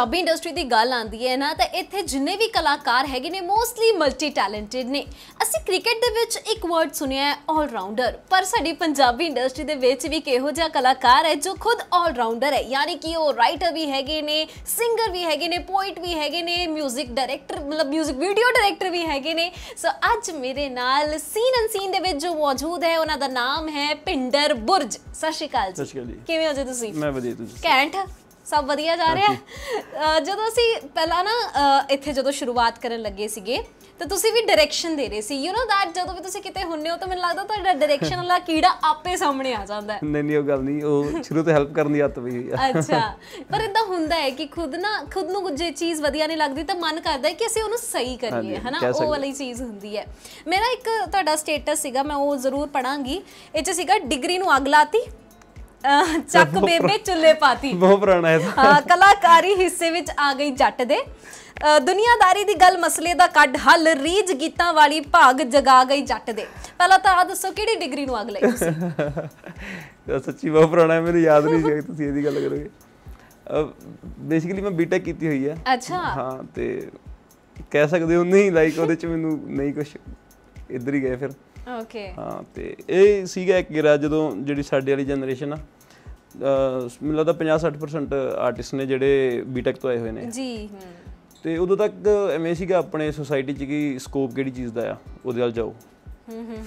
Punjabi industry ਦੀ ਗੱਲ ਆਂਦੀ ਹੈ ਨਾ ਤਾਂ ਇੱਥੇ ਜਿੰਨੇ ਵੀ ਕਲਾਕਾਰ ਹੈਗੇ ਨੇ ਮੋਸਟਲੀ ਮਲਟੀ ਟੈਲੈਂਟਡ ਨੇ ਅਸੀਂ ਕ੍ਰਿਕਟ ਦੇ ਵਿੱਚ ਇੱਕ ਵਰਡ ਸੁਣਿਆ ਹੈ 올 ਰਾਊਂਡਰ ਪਰ ਸਾਡੀ ਪੰਜਾਬੀ ਇੰਡਸਟਰੀ ਦੇ ਵਿੱਚ ਵੀ ਕਿਹੋ ਜਿਹਾ ਕਲਾਕਾਰ ਹੈ ਜੋ ਖੁਦ 올 ਰਾਊਂਡਰ ਹੈ ਯਾਨੀ ਕਿ ਉਹ ਰਾਈਟਰ ਵੀ ਹੈਗੇ ਨੇ ਸਿੰਗਰ ਵੀ ਹੈਗੇ ਨੇ ਪੋਇਟ ਵੀ ਹੈਗੇ ਨੇ 뮤직 ਡਾਇਰੈਕਟਰ ਮਤਲਬ 뮤직 ਵੀਡੀਓ ਡਾਇਰੈਕਟਰ ਵੀ ਹੈਗੇ ਨੇ ਸੋ ਅੱਜ ਮੇਰੇ ਨਾਲ ਸੀਨ ਅਨਸੀਨ ਦੇ ਵਿੱਚ ਜੋ ਮੌਜੂਦ ਹੈ ਉਹਨਾਂ ਦਾ ਨਾਮ ਹੈ ਪਿੰਡਰ ਬੁਰਜ ਸਤਿ ਸ਼੍ਰੀ ਅਕਾਲ ਸਤਿ ਸ਼੍ਰੀ ਅਕਾਲ ਜੀ। ਕਿਵੇਂ ਹੋ ਜੀ ਤੁਸੀਂ ਮੈਂ ਵਧੀਆ ਤੁਸੀਂ ਕੈਂਟ ਸਭ ਵਧੀਆ ਜਾ ਰਿਹਾ। ਜਦੋਂ ਅਸੀਂ ਪਹਿਲਾਂ ਨਾ ਇੱਥੇ ਜਦੋਂ ਸ਼ੁਰੂਆਤ ਕਰਨ ਲੱਗੇ ਸੀਗੇ ਤਾਂ ਤੁਸੀਂ ਵੀ ਡਾਇਰੈਕਸ਼ਨ ਦੇ ਰਹੇ ਸੀ। ਯੂ نو ਦੈਟ ਜਦੋਂ ਵੀ ਤੁਸੀਂ ਕਿਤੇ ਹੁੰਨੇ ਹੋ ਤਾਂ ਮੈਨੂੰ ਲੱਗਦਾ ਤੁਹਾਡਾ ਡਾਇਰੈਕਸ਼ਨ ਵਾਲਾ ਕੀੜਾ ਆਪੇ ਸਾਹਮਣੇ ਆ ਜਾਂਦਾ ਹੈ। ਨਹੀਂ ਨਹੀਂ ਉਹ ਗੱਲ ਨਹੀਂ। ਉਹ ਸ਼ੁਰੂ ਤੋਂ ਹੈਲਪ ਕਰਨ ਦੀ ਆਦਤ ਆ। ਅੱਛਾ। ਪਰ ਇਦਾਂ ਹੁੰਦਾ ਹੈ ਕਿ ਖੁਦ ਨਾ ਖੁਦ ਨੂੰ ਜੇ ਚੀਜ਼ ਵਧੀਆ ਨਹੀਂ ਲੱਗਦੀ ਤਾਂ ਮਨ ਕਰਦਾ ਹੈ ਕਿ ਅਸੀਂ ਉਹਨੂੰ ਸਹੀ ਕਰੀਏ ਹਨਾ? ਉਹ। ਵਾਲੀ ਚੀਜ਼ ਹੁੰਦੀ ਹੈ। ਮੇਰਾ ਇੱਕ ਤੁਹਾਡਾ ਸਟੇਟਸ ਸੀਗਾ ਮੈਂ ਉਹ ਜ਼ਰੂਰ ਪੜਾਂਗੀ ਇਹ ਚ ਸੀਗਾ ਡਿਗਰੀ ਨੂੰ ਅੱਗ ਲਾਤੀ। ਅਹ ਚੱਕ ਬੇਬੇ ਚੁੱਲੇ ਪਾਤੀ। ਬਹੁਤ ਪੁਰਾਣਾ ਹੈ ਕਲਾਕਾਰੀ ਹਿੱਸੇ ਵਿੱਚ ਆ ਗਈ ਜੱਟ ਦੇ। ਦੁਨੀਆਦਾਰੀ ਦੀ ਗੱਲ ਮਸਲੇ ਦਾ ਕੱਢ ਹੱਲ ਰੀਜ ਗੀਤਾਂ ਵਾਲੀ ਭਾਗ ਜਗਾ ਗਈ ਜੱਟ ਦੇ। ਪਹਿਲਾਂ ਤਾਂ ਆ ਦੱਸੋ ਕਿਹੜੀ ਡਿਗਰੀ ਨੂੰ ਅਗ ਲਈ ਤੁਸੀਂ? ਸੱਚੀ ਬਹੁਤ ਪੁਰਾਣਾ ਹੈ ਮੈਨੂੰ ਯਾਦ ਨਹੀਂ ਸੀ ਤੁਸੀਂ ਇਹਦੀ ਗੱਲ ਕਰੋਗੇ। ਬੇਸਿਕਲੀ ਮੈਂ ਬੀਟੈਕ ਕੀਤੀ ਹੋਈ ਹੈ। ਅੱਛਾ। ਹਾਂ ਤੇ ਕਹਿ ਸਕਦੇ ਹੋ ਨਹੀਂ ਲਾਈਕ ਉਹਦੇ ਚ ਮੈਨੂੰ ਨਹੀਂ ਕੁਝ ਇੱਧਰ ਹੀ ਗਏ ਫਿਰ। ਓਕੇ ਹਾਂ ਤੇ ਇਹ ਸੀਗਾ ਇੱਕ ਗਿਰਾ ਜਦੋਂ ਜਿਹੜੀ ਸਾਡੇ ਵਾਲੀ ਜਨਰੇਸ਼ਨ ਆ ਮੈਨੂੰ ਲੱਗਦਾ 50-60% ਆਰਟਿਸਟ ਨੇ ਜਿਹੜੇ ਬੀਟੈਕ ਤੋਂ ਆਏ ਹੋਏ ਨੇ। ਜੀ ਤੇ ਉਦੋਂ ਤੱਕ ਐਵੇਂ ਸੀਗਾ ਆਪਣੇ ਸੋਸਾਇਟੀ 'ਚ ਕਿ ਸਕੋਪ ਕਿਹੜੀ ਚੀਜ਼ ਦਾ ਆ ਉਹਦੇ ਵੱਲ ਜਾਓ।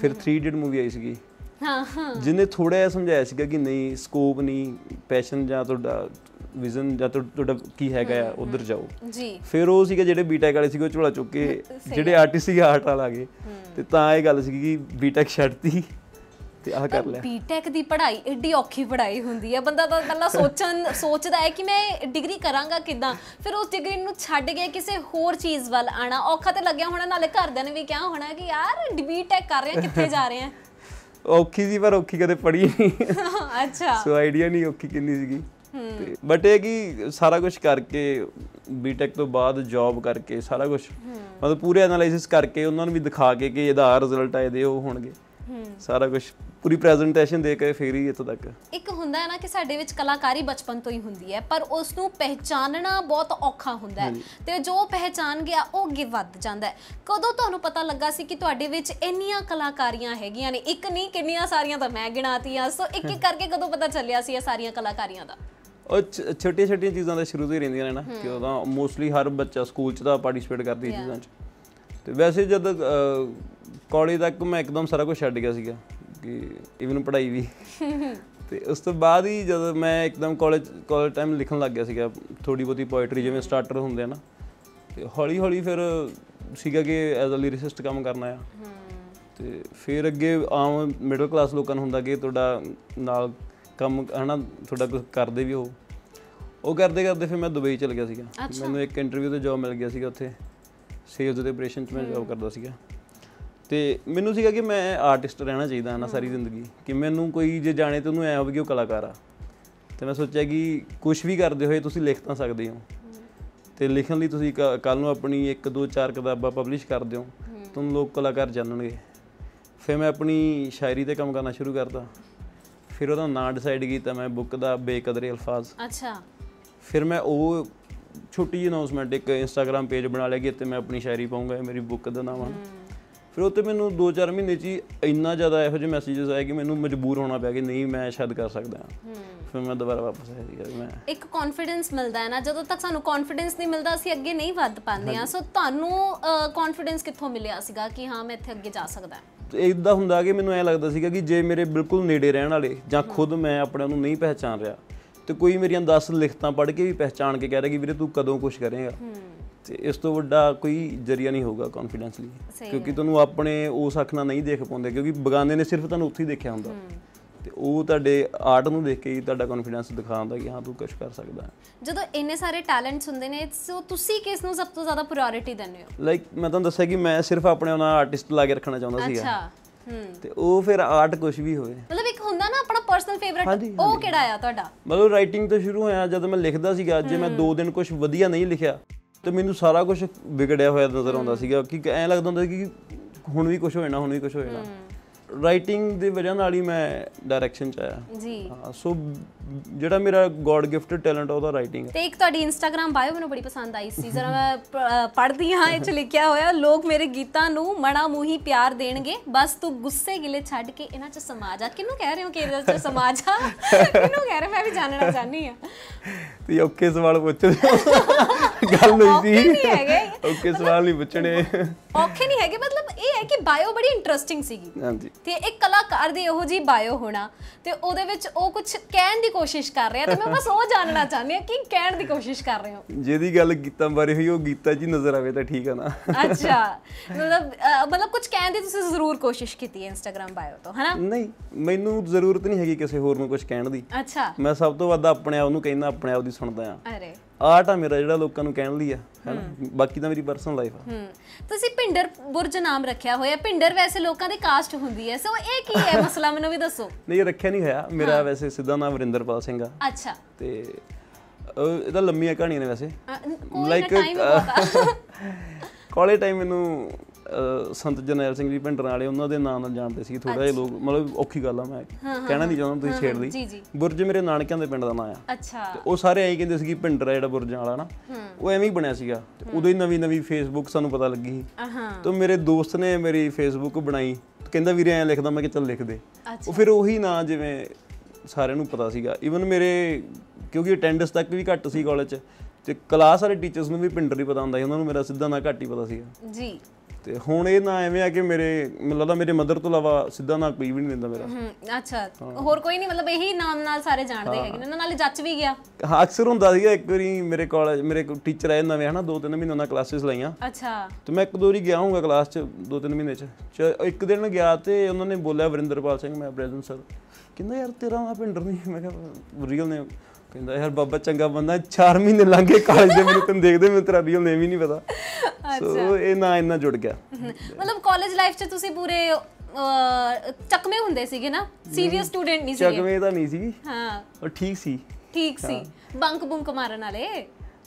ਫਿਰ 3 ਇਡੀਅਟ ਮੂਵੀ ਆਈ ਸੀਗੀ। ਹਾਂ ਹਾਂ। ਜਿਹਨੇ ਥੋੜਾ ਜਿਹਾ ਸਮਝਾਇਆ ਸੀਗਾ ਕਿ ਨਹੀਂ ਸਕੋਪ ਨਹੀਂ ਪੈਸ਼ਨ ਜਾਂ ਤੁਹਾਡਾ ਵਿਜ਼ਨ ਜਾਂ ਤੁਹਾ- ਤੁਹਾਡਾ ਕੀ ਹੈਗਾ ਆ ਉਧਰ ਜਾਓ। ਜੀ। ਫਿਰ ਉਹ ਸੀਗੇ ਜਿਹੜੇ ਬੀਟੈਕ ਵਾਲੇ ਸੀਗੇ ਉਹ ਝੋਲਾ ਚੁੱਕ ਕੇ ਜਿਹੜੇ ਆਰਟਿਸਟ ਸੀਗੇ ਆਰਟ ਵਾਲ ਗਏ। ਤੇ ਤਾਂ ਇਹ ਗੱਲ ਸੀਗੀ ਕਿ ਬੀਟੈਕ ਛੱਡਤੀ ਤੇ ਆਹ ਕਰ ਲਿਆ। ਬੀਟੈਕ ਦੀ ਪੜ੍ਹਾਈ ਏਡੀ ਔਖੀ ਪੜ੍ਹਾਈ ਹੁੰਦੀ ਹੈ ਬੰਦਾ ਤਾਂ ਪਹਿਲਾਂ ਸੋਚਣ ਸੋਚਦਾ ਹੈ ਕਿ ਮੈਂ ਡਿਗਰੀ ਕਰਾਂਗਾ ਕਿਦਾਂ। ਫਿਰ ਉਸ ਡਿਗਰੀ ਨੂੰ ਛੱਡ ਕੇ ਕਿਸੇ ਹੋਰ ਚੀਜ਼ ਵੱਲ ਆਣਾ ਔਖਾ ਤੇ ਲੱਗਿਆ ਹੋਣਾ ਨਾਲੇ ਘਰਦਿਆਂ ਨੇ ਵੀ ਕਿਹਾ ਹੋਣਾ ਕਿ ਯਾਰ ਬੀਟੈਕ ਕਰ ਰਹੇ ਆ ਕਿੱਥੇ ਜਾ ਰਹੇ? ਆ ਔਖੀ ਸੀ ਪਰ ਔਖੀ ਕਦੇ ਪੜੀ ਨਹੀਂ ਅੱਛਾ। ਸੋ ਆਈਡੀਆ ਨਹੀਂ ਔਖੀ ਕਿੰਨੀ ਸੀਗੀ। ਤੇ ਬਟ ਇਹ ਕਿ ਸਾਰਾ ਕੁਝ ਕਰਕੇ ਬੀਟੈਕ ਤੋਂ ਬਾਅਦ ਜੌਬ ਕਰਕੇ ਸਾਰਾ ਕੁਝ ਮਤਲਬ ਪੂਰੇ ਐਨਾਲਾਈਸਿਸ ਕਰਕੇ ਉਹਨਾਂ ਨੂੰ ਵੀ ਦਿਖਾ ਕੇ ਕਿ ਇਹਦਾ ਆ ਰਿਜ਼ਲਟ ਆਏ ਦੇ ਉਹ ਹੋਣਗੇ। ਸਾਰਾ ਕੁਝ ਪੂਰੀ ਪ੍ਰੈਜੈਂਟੇਸ਼ਨ ਦੇ ਕੇ ਫੇਰ ਹੀ ਇੱਥੋਂ ਤੱਕ। ਇੱਕ ਹੁੰਦਾ ਹੈ ਨਾ ਕਿ ਸਾਡੇ ਵਿੱਚ ਕਲਾਕਾਰੀ ਬਚਪਨ ਤੋਂ ਹੀ ਹੁੰਦੀ ਹੈ ਪਰ ਉਸ ਨੂੰ ਪਹਿਚਾਨਣਾ ਬਹੁਤ ਔਖਾ ਹੁੰਦਾ ਹੈ। ਤੇ ਜੋ ਪਹਿਚਾਨ ਗਿਆ ਉਹ ਅੱਗੇ ਵੱਧ ਜਾਂਦਾ ਹੈ। ਕਦੋਂ ਤੁਹਾਨੂੰ ਪਤਾ ਲੱਗਾ ਸੀ ਕਿ ਤੁਹਾਡੇ ਵਿੱਚ ਇੰਨੀਆਂ ਕਲਾਕਾਰੀਆਂ ਹੈਗੀਆਂ ਨੇ? ਇੱਕ ਨਹੀਂ ਕਿੰਨੀਆਂ ਸਾਰੀਆਂ ਤਾਂ ਮੈਂ ਗਿਣਾਤੀਆਂ। ਸੋ ਇੱਕ ਇੱਕ ਕਰਕੇ ਕਦੋਂ ਪਤਾ ਚੱਲਿਆ ਸੀ ਇਹ ਸਾਰੀਆਂ ਕਲਾਕਾਰੀਆਂ ਦਾ? ਉਹ ਛੋਟੀਆਂ ਛੋਟੀਆਂ ਚੀਜ਼ਾਂ ਤਾਂ ਸ਼ੁਰੂ ਤੋਂ ਹੀ ਰਹਿੰਦੀਆਂ ਨੇ ਨਾ ਕਿ ਉਹਦਾ ਮੋਸਟਲੀ ਹਰ ਬੱਚਾ ਸਕੂਲ 'ਚ ਤਾਂ ਪਾਰਟਿਸਿਪੇਟ ਕਰਦੀ ਇਹ ਚੀਜ਼ਾਂ 'ਚ। ਤੇ ਵੈਸੇ ਜਦ ਕਾਲਜ ਤੱਕ ਮੈਂ ਇੱਕਦਮ ਸਾਰਾ ਕੁਝ ਛੱਡ ਗਿਆ ਸੀਗਾ ਕਿ ਇਵਨ ਪੜ੍ਹਾਈ ਵੀ। ਤੇ ਉਸ ਤੋਂ ਬਾਅਦ ਹੀ ਜਦ ਮੈਂ ਇੱਕਦਮ ਕਾਲਜ ਕਾਲਜ ਟਾਈਮ ਲਿਖਣ ਲੱਗ ਗਿਆ ਸੀਗਾ ਥੋੜੀ ਬਹੁਤੀ ਪੋਇਟਰੀ ਜਿਵੇਂ ਸਟਾਰਟਰ ਹੁੰਦੇ ਆ ਨਾ ਤੇ ਹੌਲੀ ਹੌਲੀ ਫਿਰ ਸੀਗਾ ਕਿ ਐਜ਼ ਅ ਲਿਰਿਸਿਸਟ ਕੰਮ ਕਰਨਾ ਆ। ਤੇ ਫਿਰ ਅੱਗੇ ਆਮ ਮਿਡਲ ਕਲਾਸ ਲੋਕਾਂ ਨੂੰ ਹੁੰਦਾ ਕਿ ਤੁਹਾਡਾ ਨਾਲ ਕੰਮ ਹਨਾ ਤੁਹਾਡਾ ਕੁਝ ਕਰਦੇ ਵੀ ਹੋ ਉਹ ਕਰਦੇ ਕਰਦੇ ਫਿਰ ਮੈਂ ਦੁਬਈ ਚਲ ਗਿਆ ਸੀਗਾ। ਮੈਨੂੰ ਇੱਕ ਇੰਟਰਵਿਊ ਤੇ ਜੌਬ ਮਿਲ ਗਿਆ ਸੀਗਾ ਉੱਥੇ। ਸੇਲਸ ਦੇ ਆਪਰੇਸ਼ਨ 'ਚ ਮੈਂ ਜੌਬ ਕਰਦਾ ਸੀਗਾ। ਤੇ ਮੈਨੂੰ ਸੀਗਾ ਕਿ ਮੈਂ ਆਰਟਿਸਟ ਰਹਿਣਾ ਚਾਹੀਦਾ ਨਾ ਸਾਰੀ ਜ਼ਿੰਦਗੀ। ਕਿ ਮੈਨੂੰ ਕੋਈ ਜੇ ਜਾਣੇ ਤੇ ਉਹਨੂੰ ਐ ਹੋਵੇ ਕਿ ਉਹ ਕਲਾਕਾਰ ਆ। ਤੇ ਮੈਂ ਸੋਚਿਆ ਕਿ ਕੁਝ ਵੀ ਕਰਦੇ ਹੋਏ ਤੁਸੀਂ ਲਿਖ ਤਾਂ ਸਕਦੇ ਹੋ। ਤੇ ਲਿਖਣ ਲਈ ਤੁਸੀਂ ਕੱਲ ਨੂੰ ਆਪਣੀ ਇੱਕ ਦੋ ਚਾਰ ਕਿਤਾਬਾਂ ਪਬਲਿਸ਼ ਕਰ ਦਿਓ। ਤੁਹਾਨੂੰ ਲੋਕ ਕਲਾਕਾਰ ਜਾਣਨਗੇ। ਫਿਰ ਮੈਂ ਆਪਣੀ ਸ਼ਾਇਰੀ ਤੇ ਕੰਮ ਕਰਨਾ ਸ਼ੁਰੂ ਕਰਤਾ। ਫਿਰ ਉਹਦਾ ਨਾਂ ਡਿਸਾਈਡ ਕੀਤਾ ਮੈਂ ਬੁੱਕ ਦਾ ਬੇਕਦਰੇ ਅਲਫਾਜ਼। ਅੱਛਾ। ਫਿਰ ਮੈਂ ਉਹ ਛੋਟੀ ਜਿਹੀ ਅਨਾਉਂਸਮੈਂਟ ਇੱਕ ਇੰਸਟਾਗ੍ਰam ਪੇਜ ਬਣਾ ਲਿਆ ਕਿ ਇੱਥੇ ਮੈਂ ਆਪਣੀ ਸ਼ਾਇਰੀ ਪਾਉਂਗਾ ਇਹ ਮੇਰੀ ਬੁੱਕ ਦਾ ਨਾਮ ਆ। ਫਿਰ ਉੱਤੇ ਮੈਨੂੰ 2-4 ਮਹੀਨੇ 'ਚ ਹੀ ਇੰਨਾ ਜ਼ਿਆਦਾ ਇਹੋ ਜਿਹੇ ਮੈਸੇजेस ਆਏ ਕਿ ਮੈਨੂੰ ਮਜਬੂਰ ਹੋਣਾ ਪਿਆ ਕਿ ਨਹੀਂ ਮੈਂ ਸ਼ਾਇਦ ਕਰ ਸਕਦਾ। ਹਾਂ। ਫਿਰ ਮੈਂ ਦੁਬਾਰਾ ਵਾਪਸ ਆਇਆ ਸੀਗਾ ਮੈਂ ਇੱਕ ਕੌਨਫੀਡੈਂਸ ਮਿਲਦਾ ਹੈ ਨਾ ਜਦੋਂ ਤੱਕ ਸਾਨੂੰ ਕੌਨਫੀਡੈਂਸ ਨਹੀਂ ਮਿਲਦਾ ਅਸੀਂ ਅੱਗੇ ਨਹੀਂ ਵੱਧ ਪਾਉਂਦੇ ਆ ਸੋ ਤੁਹਾਨੂੰ ਕੌਨਫੀਡੈਂਸ ਕਿੱਥੋਂ ਮਿਲਿਆ ਸੀਗਾ ਕਿ ਹਾਂ ਮੈਂ ਇੱਥੇ ਅੱਗੇ ਜਾ ਸਕਦਾ ਇਦਾਂ ਹੁੰਦਾ ਕਿ ਮੈਨੂੰ ਐ ਲੱਗਦਾ ਸੀਗਾ ਕਿ ਜੇ ਮੇਰੇ ਬਿਲਕੁਲ ਨੇੜੇ ਰਹਿਣ ਵਾਲੇ ਜਾਂ ਖੁਦ ਮੈਂ ਆਪਣੇ ਨੂੰ ਨਹੀਂ ਪਹਿਚਾਨ ਰਿਹਾ ਤੇ ਕੋਈ ਮੇਰੀਆਂ 10 ਲਿਖਤਾਂ ਪੜ੍ਹ ਕੇ ਵੀ ਪਹਿਚਾਨ ਕੇ ਕਹਿ ਰਿਹਾ ਕਿ ਵੀਰੇ ਤੂੰ ਕਦੋਂ ਕੁਝ ਕਰੇਗਾ। ਤੇ ਇਸ ਤੋਂ ਵੱਡਾ ਕੋਈ ਜਰੀਆ ਨਹੀਂ ਹੋਊਗਾ ਕੌਨਫੀਡੈਂਸ ਲਈ। ਕਿਉਂਕਿ ਤੁਹਾਨੂੰ ਆਪਣੇ ਉਸ ਅੱਖ ਨਾਲ ਨਹੀਂ ਦੇਖ ਪਾਉਂਦੇ ਕਿਉਂਕਿ ਬਗਾਨੇ ਨੇ ਸਿਰਫ ਤੁਹਾਨੂੰ ਉੱਥੇ ਹੀ ਦੇਖਿਆ ਹੁੰਦਾ। ਤੇ ਉਹ ਤੁਹਾਡੇ ਆਰਟ ਨੂੰ ਦੇਖ ਕੇ ਹੀ ਤੁਹਾਡਾ ਕੌਨਫੀਡੈਂਸ ਦਿਖਾਉਂਦਾ ਕਿ ਹਾਂ ਤੂੰ ਕੁਝ ਕਰ ਸਕਦਾ ਹੈ। ਜਦੋਂ ਇੰਨੇ ਸਾਰੇ ਟੈਲੈਂਟਸ ਹੁੰਦੇ ਨੇ ਸੋ ਤੁਸੀਂ ਕਿਸ ਨੂੰ ਸਭ ਤੋਂ ਜ਼ਿਆਦਾ ਪ੍ਰਾਇੋਰਟੀ ਦਿੰਦੇ ਹੋ? ਲਾਈਕ ਮੈਂ ਤੁਹਾਨੂੰ ਦੱਸਿਆ ਕਿ ਮੈਂ ਸਿਰਫ ਆਪਣੇ ਉਹਨਾਂ ਆਰਟਿਸਟ ਲਾ ਕੇ ਰੱਖਣਾ ਚਾਹੁੰਦਾ ਸੀਗਾ। ਅੱਛਾ ਹੂੰ। ਤੇ ਉਹ ਫਿਰ ਆਰਟ ਕੁਝ ਵੀ ਹੋਵੇ। ਮਤਲਬ ਇੱਕ ਹੁੰਦਾ ਨਾ ਆਪਣਾ ਪਰਸਨਲ ਫੇਵਰਿਟ ਉਹ ਕਿਹੜਾ ਆ ਤੁਹਾਡਾ? ਮਤਲਬ ਰਾਈਟਿੰਗ ਤੋਂ ਸ਼ੁਰੂ ਹੋਇਆ ਜਦੋਂ ਮੈਂ ਲਿਖਦਾ ਸੀਗਾ ਜੇ ਮੈਂ 2 ਦਿਨ ਕੁਝ ਵਧੀਆ ਨਹੀਂ ਲਿਖਿਆ ਤੇ ਮੈਨੂੰ ਸਾਰਾ ਕੁਝ ਵਿਗੜਿਆ ਹੋਇਆ ਨਜ਼ਰ ਆਉਂਦਾ ਸੀਗਾ, ਕਿ ਐਂ ਲੱਗਦਾ ਹੁੰਦਾ ਸੀ ਕਿ ਹੁਣ ਵੀ ਕੁਝ ਹੋ ਜਾਣਾ ਹੁਣ ਵੀ ਕੁਝ ਹੋ। ਜਾਣਾ ਰਾਈਟਿੰਗ ਦੀ ਵਜ੍ਹਾ ਨਾਲ ਹੀ ਮੈਂ ਡਾਇਰੈਕਸ਼ਨ ਚ ਆਇਆ। ਜੀ। ਹਾਂ ਸੋ ਜਿਹੜਾ ਮੇਰਾ ਗੋਡ ਗਿਫਟਡ ਟੈਲੈਂਟ ਉਹਦਾ ਰਾਈਟਿੰਗ ਹੈ ਤੇ ਇੱਕ ਤੁਹਾਡੀ ਇੰਸਟਾਗ੍ਰam ਬਾਇਓ ਮੈਨੂੰ ਬੜੀ ਪਸੰਦ ਆਈ ਸੀ। ਜ਼ਰਾ ਮੈਂ ਪੜ੍ਹਦੀ ਹਾਂ ਇਹ ਚ ਲਿਖਿਆ ਹੋਇਆ ਲੋਕ ਮੇਰੇ ਗੀਤਾਂ ਨੂੰ ਮਣਾ ਮੂੰਹੀ ਪਿਆਰ ਦੇਣਗੇ ਬਸ ਤੂੰ ਗੁੱਸੇ ਗਿਲੇ ਛੱਡ ਕੇ ਇਹਨਾਂ ਚ ਸਮਾ ਜਾ ਕਿਹਨੂੰ ਕਹਿ ਰਹੇ ਹੋ ਕਿ ਇਹਦੇ ਚ ਸਮਾ ਜਾ ਕਿਹਨੂੰ ਕਹਿ ਰਹੇ ਮੈਂ ਵੀ ਜਾਣਨਾ ਚਾਹਨੀ ਆ ਤੇ ਔਖੇ ਸਵਾਲ ਪੁੱਛਦੇ। ਗੱਲ ਹੋਈ ਸੀ। ਨਹੀਂ ਹੈਗੇ। ਔਖੇ ਸਵਾਲ ਨਹੀਂ ਪੁੱਛਣੇ। ਔਖੇ ਨਹੀਂ ਹੈਗੇ। ਮਤਲਬ ਇਹ ਹੈ ਕਿ ਬਾਇਓ ਬੜੀ ਇੰਟਰਸਟਿੰਗ ਸੀਗੀ। ਹਾਂਜੀ। ਤੇ ਇੱਕ ਕਲਾਕਾਰ ਦੀ ਇਹੋ ਜੀ ਬਾਇਓ ਹੋਣਾ ਤੇ ਉਹਦੇ ਵਿੱਚ ਉਹ ਕੁਝ ਕਹਿਣ ਦੀ ਕੋਸ਼ਿਸ਼ ਕਰ ਰਿਹਾ ਤੇ ਮੈਂ ਬਸ ਉਹ ਜਾਣਨਾ ਚਾਹੁੰਦੀ ਹਾਂ ਕਿ ਕਹਿਣ ਦੀ ਕੋਸ਼ਿਸ਼ ਕਰ ਰਹੇ ਹੋ। ਜਿਹਦੀ ਗੱਲ ਗੀਤਾਂ ਬਾਰੇ ਹੋਈ ਉਹ ਗੀਤਾਂ ਹੀ ਨਜ਼ਰ ਆਵੇ ਤਾਂ ਠੀਕ ਹੈ ਨਾ। ਅੱਛਾ। ਮਤਲਬ ਮਤਲਬ ਕੁਝ ਕਹਿਣ ਦੀ ਤੁਸੀਂ ਜ਼ਰੂਰ ਕੋਸ਼ਿਸ਼ ਕੀਤੀ ਹੈ ਇੰਸਟਾਗ੍ਰam ਬਾਇਓ ਤੋਂ ਹਨਾ? ਨਹੀਂ ਮੈਨੂੰ ਜ਼ਰੂਰਤ ਨਹੀਂ ਹੈਗੀ ਕਿਸੇ ਹੋਰ ਨੂੰ ਕੁਝ ਕਹਿਣ ਦੀ। ਅੱਛਾ। ਮੈਂ ਸਭ ਤੋਂ ਵੱਧ ਆਪਣੇ ਆਪ ਨੂੰ ਕਹਿੰਦਾ ਆਪਣੇ ਆਪ ਦੀ ਸੁਣਦਾ ਆ ਅਰੇ। ਆਰਟ ਆ ਮੇਰਾ ਜਿਹੜਾ ਲੋਕਾਂ ਨੂੰ ਕਹਿਣ ਲਈ ਆ ਹੈਨਾ? ਬਾਕੀ ਤਾਂ ਮੇਰੀ ਪਰਸਨਲ ਲਾਈਫ ਆ। ਹੂੰ। ਤੁਸੀਂ ਪਿੰਡਰ ਬੁਰਜ ਨਾਮ ਰੱਖਿਆ ਹੋਇਆ ਪਿੰਡਰ ਵੈਸੇ ਲੋਕਾਂ ਦੀ ਕਾਸਟ ਹੁੰਦੀ ਹੈ। ਸੋ ਇਹ ਕੀ ਹੈ? ਮਸਲਾ ਮੈਨੂੰ ਵੀ ਦੱਸੋ। ਨਹੀਂ ਇਹ ਰੱਖਿਆ ਨਹੀਂ ਹੋਇਆ। ਮੇਰਾ ਵੈਸੇ ਸਿੱਧਾ ਨਾਮ ਵਰਿੰਦਰਪਾਲ ਸਿੰਘ ਆ। ਅੱਛਾ। ਤੇ ਇਹਦਾ ਲੰਮੀਆਂ ਕਹਾਣੀਆਂ ਨੇ ਵੈਸੇ। ਆ। ਕਾਲਜ ਟਾਈਮ ਮੈਨੂੰ ਸੰਤ ਜਰਨੈਲ ਸਿੰਘ ਜੀ ਭਿੰਡਰ ਵਾਲੇ ਉਹਨਾਂ ਦੇ ਨਾਂ ਨਾਲ ਜਾਣਦੇ ਸੀ ਥੋੜਾ ਜਿਹਾ ਲੋਕ ਮਤਲਬ ਔਖੀ ਗੱਲ ਆ ਮੈਂ ਕਹਿਣਾ ਨਹੀਂ ਚਾਹੁੰਦਾ ਤੁਸੀਂ ਛੇੜ ਲਈ ਬੁਰਜ ਮੇਰੇ ਨਾਨਕਿਆਂ ਦੇ ਪਿੰਡ ਦਾ ਨਾਂ ਆ। ਅੱਛਾ। ਉਹ ਸਾਰੇ ਐਂ ਕਹਿੰਦੇ ਸੀ ਕਿ ਭਿੰਡਰ ਜਿਹੜਾ ਬੁਰਜਾਂ ਵਾਲਾ ਨਾ ਉਹ ਐਵੇਂ ਹੀ ਬਣਿਆ ਸੀਗਾ। ਉਦੋਂ ਹੀ ਨਵੀਂ ਨਵੀਂ ਫੇਸਬੁੱਕ ਸਾਨੂੰ ਪਤਾ ਲੱਗੀ ਤੇ ਮੇਰੇ ਦੋਸਤ ਨੇ ਮੇਰੀ ਫੇਸਬੁੱਕ ਬਣਾਈ। ਕਹਿੰਦਾ ਵੀਰੇ ਐਂ ਲਿਖਦਾ ਮੈਂ ਕਿ ਚੱਲ ਲਿਖ ਦੇ। ਉਹ ਫਿਰ ਉਹੀ ਨਾਂ ਜਿਵੇਂ ਸਾਰਿਆਂ ਨੂੰ ਪਤਾ ਸੀਗਾ। ਇਵਨ ਮੇਰੇ ਕਿਉਂਕਿ ਅਟੈਂਡੈਂਸ ਤੱਕ ਵੀ ਘੱਟ ਸੀ ਕਾਲਜ 'ਚ ਤੇ ਕਲਾਸ ਵਾਲੇ ਟੀਚਰਸ ਨੂੰ ਵੀ ਭਿੰਡਰ ਹੀ ਪਤਾ ਹੁੰਦਾ ਸੀ। ਉਹਨਾਂ ਨੂੰ ਮੇਰਾ ਸਿੱਧਾ ਨਾਂ ਘੱਟ ਹੀ ਪਤਾ ਸੀਗਾ। ਜੀ। ਤੇ ਹੁਣ ਇਹ ਨਾਂ ਐਵੇਂ ਆ ਕਿ ਮੇਰੇ ਮੈਨੂੰ ਲੱਗਦਾ ਮੇਰੇ ਮਦਰ ਤੋਂ ਇਲਾਵਾ ਸਿੱਧਾ ਨਾਂ ਕੋਈ ਵੀ ਨਹੀਂ ਦਿੰਦਾ ਮੇਰਾ। ਹੂੰ ਅੱਛਾ ਹੋਰ ਕੋਈ ਨਹੀਂ ਮਤਲਬ ਇਹੀ ਨਾਮ ਨਾਲ ਸਾਰੇ ਜਾਣਦੇ ਹੈਗੇ ਨੇ। ਨਾਲ ਜੱਜ ਵੀ ਗਿਆ। ਹਾਂ ਅਕਸਰ ਹੁੰਦਾ ਸੀਗਾ ਇੱਕ ਵਾਰੀ ਮੇਰੇ ਕਾਲਜ ਮੇਰੇ ਟੀਚਰ ਆਏ ਨਵੇਂ ਹਨਾ ਦੋ ਤਿੰਨ ਮਹੀਨੇ ਉਹਨਾਂ ਕਲਾਸਿਸ ਲਾਈਆਂ। ਅੱਛਾ। ਤੇ ਮੈਂ ਇੱਕ ਦੋ ਵਾਰੀ ਗਿਆ ਹੋਊਗਾ ਕਲਾਸ 'ਚ ਦੋ ਤਿੰਨ ਮਹੀਨੇ 'ਚ। ਇੱਕ ਦਿਨ ਗਿਆ ਤੇ ਉਹਨਾਂ ਨੇ ਬੋਲਿਆ ਵਰਿੰਦਰਪਾਲ ਸਿੰਘ ਮੈਂ ਪ੍ਰੈਜ਼ੈਂਟ ਸਰ। ਕਹਿੰਦਾ ਯਾਰ ਤੇਰਾ ਨਾਂ ਭਿੰਡਰ ਨਹੀਂ ਮੈਂ ਕਿਹਾ ਰੀਅਲ ਨੇਮ ਕਹਿੰਦਾ ਯਾਰ ਬਾਬਾ ਚੰਗਾ ਬੰਦਾ 4 ਮਹੀਨੇ ਲੰਘ ਗਏ ਕਾਲਜ ਦੇ ਮੈਨੂੰ ਤੈਨੂੰ ਦੇਖਦੇ ਮੈਨੂੰ ਤੇਰਾ ਰੀਅਲ ਨੇਮ ਹੀ ਨਹੀਂ ਪਤਾ। ਸੋ ਇਹ ਨਾਂ ਇੰਨਾ ਜੁੜ ਗਿਆ। ਮਤਲਬ ਕਾਲਜ ਲਾਈਫ 'ਚ ਤੁਸੀਂ ਪੂਰੇ ਚੱਕਵੇਂ ਹੁੰਦੇ ਸੀਗੇ ਨਾ? ਸੀਰੀਅਸ ਸਟੂਡੈਂਟ ਨਹੀਂ ਸੀਗੇ? ਚੱਕਵੇਂ ਤਾਂ ਨਹੀਂ ਸੀ ਹਾਂ। ਉਹ ਠੀਕ ਸੀ। ਠੀਕ ਸੀ। ਬੰਕ ਬੁੰਕ ਮਾਰਨ ਵਾਲੇ?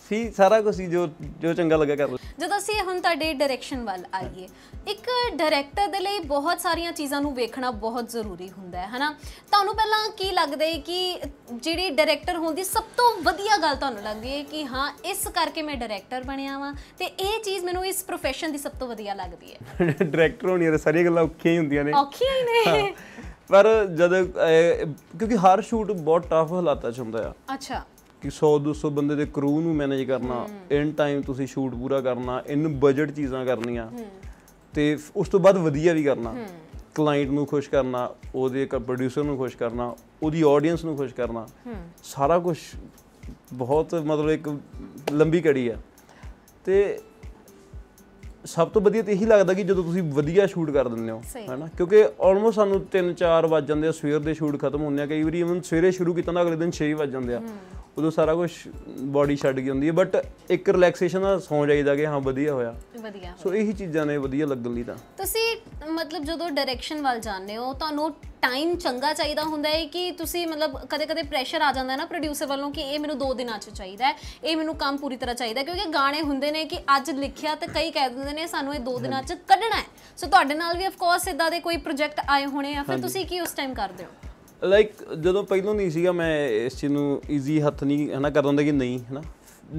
ਸੀ ਸਾਰਾ ਕੁਝ ਸੀ ਜੋ ਜੋ ਚੰਗਾ ਲੱਗਾ ਕਰ ਲਿਆ ਜਦੋਂ ਅਸੀਂ ਹੁਣ ਤੁਹਾਡੇ ਡਾਇਰੈਕਸ਼ਨ ਵੱਲ ਆਈਏ ਇੱਕ ਡਾਇਰੈਕਟਰ ਦੇ ਲਈ ਬਹੁਤ ਸਾਰੀਆਂ ਚੀਜ਼ਾਂ ਨੂੰ ਵੇਖਣਾ ਬਹੁਤ ਜ਼ਰੂਰੀ ਹੁੰਦਾ ਹੈ ਹਨਾ? ਤੁਹਾਨੂੰ ਪਹਿਲਾਂ ਕੀ ਲੱਗਦਾ ਹੈ ਕਿ ਜਿਹੜੀ ਡਾਇਰੈਕਟਰ ਹੋਣ ਦੀ ਸਭ ਤੋਂ ਵਧੀਆ ਗੱਲ ਤੁਹਾਨੂੰ ਲੱਗਦੀ ਹੈ ਕਿ ਹਾਂ ਇਸ ਕਰਕੇ ਮੈਂ ਡਾਇਰੈਕਟਰ ਬਣਿਆ ਵਾਂ ਤੇ ਇਹ ਚੀਜ਼ ਮੈਨੂੰ ਇਸ profession ਦੀ ਸਭ ਤੋਂ ਵਧੀਆ ਲੱਗਦੀ ਹੈ? ਡਾਇਰੈਕਟਰ ਹੋਣੀ ਯਾਰ ਸਾਰੀਆਂ ਗੱਲਾਂ ਔਖੀਆਂ ਹੀ ਹੁੰਦੀਆਂ ਨੇ। ਔਖੀਆਂ ਹੀ ਨੇ। ਪਰ ਜਦ ਕਿਉਂਕਿ ਹਰ ਸ਼ੂਟ ਬਹੁਤ ਟਫ ਹਾਲਾਤਾਂ 'ਚ ਹੁੰਦਾ ਆ। ਅੱਛਾ। ਕਿ 100 200 ਬੰਦੇ ਦੇ ਕਰੂ ਨੂੰ ਮੈਨੇਜ ਕਰਨਾ ਇਨ ਟਾਈਮ ਤੁਸੀਂ ਸ਼ੂਟ ਪੂਰਾ ਕਰਨਾ ਇਨ ਬਜਟ ਚੀਜ਼ਾਂ ਕਰਨੀਆਂ। ਤੇ ਉਸ ਤੋਂ ਬਾਅਦ ਵਧੀਆ ਵੀ ਕਰਨਾ। ਕਲਾਇੰਟ ਨੂੰ ਖੁਸ਼ ਕਰਨਾ ਉਹਦੇ ਪ੍ਰੋਡਿਊਸਰ ਨੂੰ ਖੁਸ਼ ਕਰਨਾ ਉਹਦੀ ਆਡੀਅנס ਨੂੰ ਖੁਸ਼ ਕਰਨਾ। ਸਾਰਾ ਕੁਝ ਬਹੁਤ ਮਤਲਬ ਇੱਕ ਲੰਬੀ ਕੜੀ ਆ। ਤੇ ਸਭ ਤੋਂ ਵਧੀਆ ਤੇ ਇਹੀ ਲੱਗਦਾ ਕਿ ਜਦੋਂ ਤੁਸੀਂ ਵਧੀਆ ਸ਼ੂਟ ਕਰ ਦਿੰਦੇ ਹੋ। ਹੈਨਾ? ਕਿਉਂਕਿ ਆਲਮੋਸਟ ਸਾਨੂੰ 3-4 ਵੱਜ ਜਾਂਦੇ ਆ ਸਵੇਰ ਦੇ ਸ਼ੂਟ ਖਤਮ ਹੁੰਦੇ ਆ ਕਈ ਵਾਰੀ ਇਵਨ ਸਵੇਰੇ ਸ਼ੁਰੂ ਕੀਤਾ ਤਾਂ ਅਗਲੇ ਦਿਨ 6 ਵੱਜ ਜਾਂਦੇ ਆ। ਉਦੋਂ ਸਾਰਾ ਕੁਝ ਬਾਡੀ ਛੱਡ ਗਈ ਹੁੰਦੀ ਹੈ ਬਟ ਇੱਕ ਰਿਲੈਕਸੇਸ਼ਨ ਦਾ ਸੌਂ ਜਾਈਦਾ ਕਿ ਹਾਂ ਵਧੀਆ ਹੋਇਆ। ਵਧੀਆ ਸੋ ਇਹੀ ਚੀਜ਼ਾਂ ਨੇ ਵਧੀਆ ਲੱਗਣ ਲਈ ਤਾਂ। ਤੁਸੀਂ ਮਤਲਬ ਜਦੋਂ ਡਾਇਰੈਕਸ਼ਨ ਵੱਲ ਜਾਂਦੇ ਹੋ ਤੁਹਾਨੂੰ ਟਾਈਮ ਚੰਗਾ ਚਾਹੀਦਾ ਹੁੰਦਾ ਹੈ ਕਿ ਤੁਸੀਂ ਮਤਲਬ ਕਦੇ-ਕਦੇ ਪ੍ਰੈਸ਼ਰ ਆ ਜਾਂਦਾ ਹੈ ਨਾ ਪ੍ਰੋਡਿਊਸਰ ਵੱਲੋਂ ਕਿ ਇਹ ਮੈਨੂੰ 2 ਦਿਨਾਂ 'ਚ ਚਾਹੀਦਾ ਹੈ ਇਹ ਮੈਨੂੰ ਕੰਮ ਪੂਰੀ ਤਰ੍ਹਾਂ ਚਾਹੀਦਾ ਕਿਉਂਕਿ ਗਾਣੇ ਹੁੰਦੇ ਨੇ ਕਿ ਅੱਜ ਲਿਖਿਆ ਤੇ ਕਈ ਕਹਿ ਦਿੰਦੇ ਨੇ ਸਾਨੂੰ ਇਹ 2 ਦਿਨਾਂ 'ਚ ਕੱਢਣਾ ਹੈ। ਸੋ ਤੁਹਾਡੇ ਨਾਲ ਵੀ ਆਫ ਕੋਰਸ ਇਦਾਂ ਦੇ ਕੋਈ ਪ੍ਰੋਜੈਕਟ ਆਏ ਹੋਣੇ ਆ ਫਿਰ ਤੁਸੀਂ ਕੀ ਉਸ ਟਾਈਮ ਕਰਦੇ ਹੋ? ਲਾਈਕ ਜਦੋਂ ਪਹਿਲਾਂ ਨਹੀਂ ਸੀਗਾ ਮੈਂ ਇਸ ਚੀਜ਼ ਨੂੰ ਈਜ਼ੀ ਹੱਥ ਨਹੀਂ ਹਨਾ ਕਰ ਦਿੰਦਾ ਕਿ ਨਹੀਂ ਹਨਾ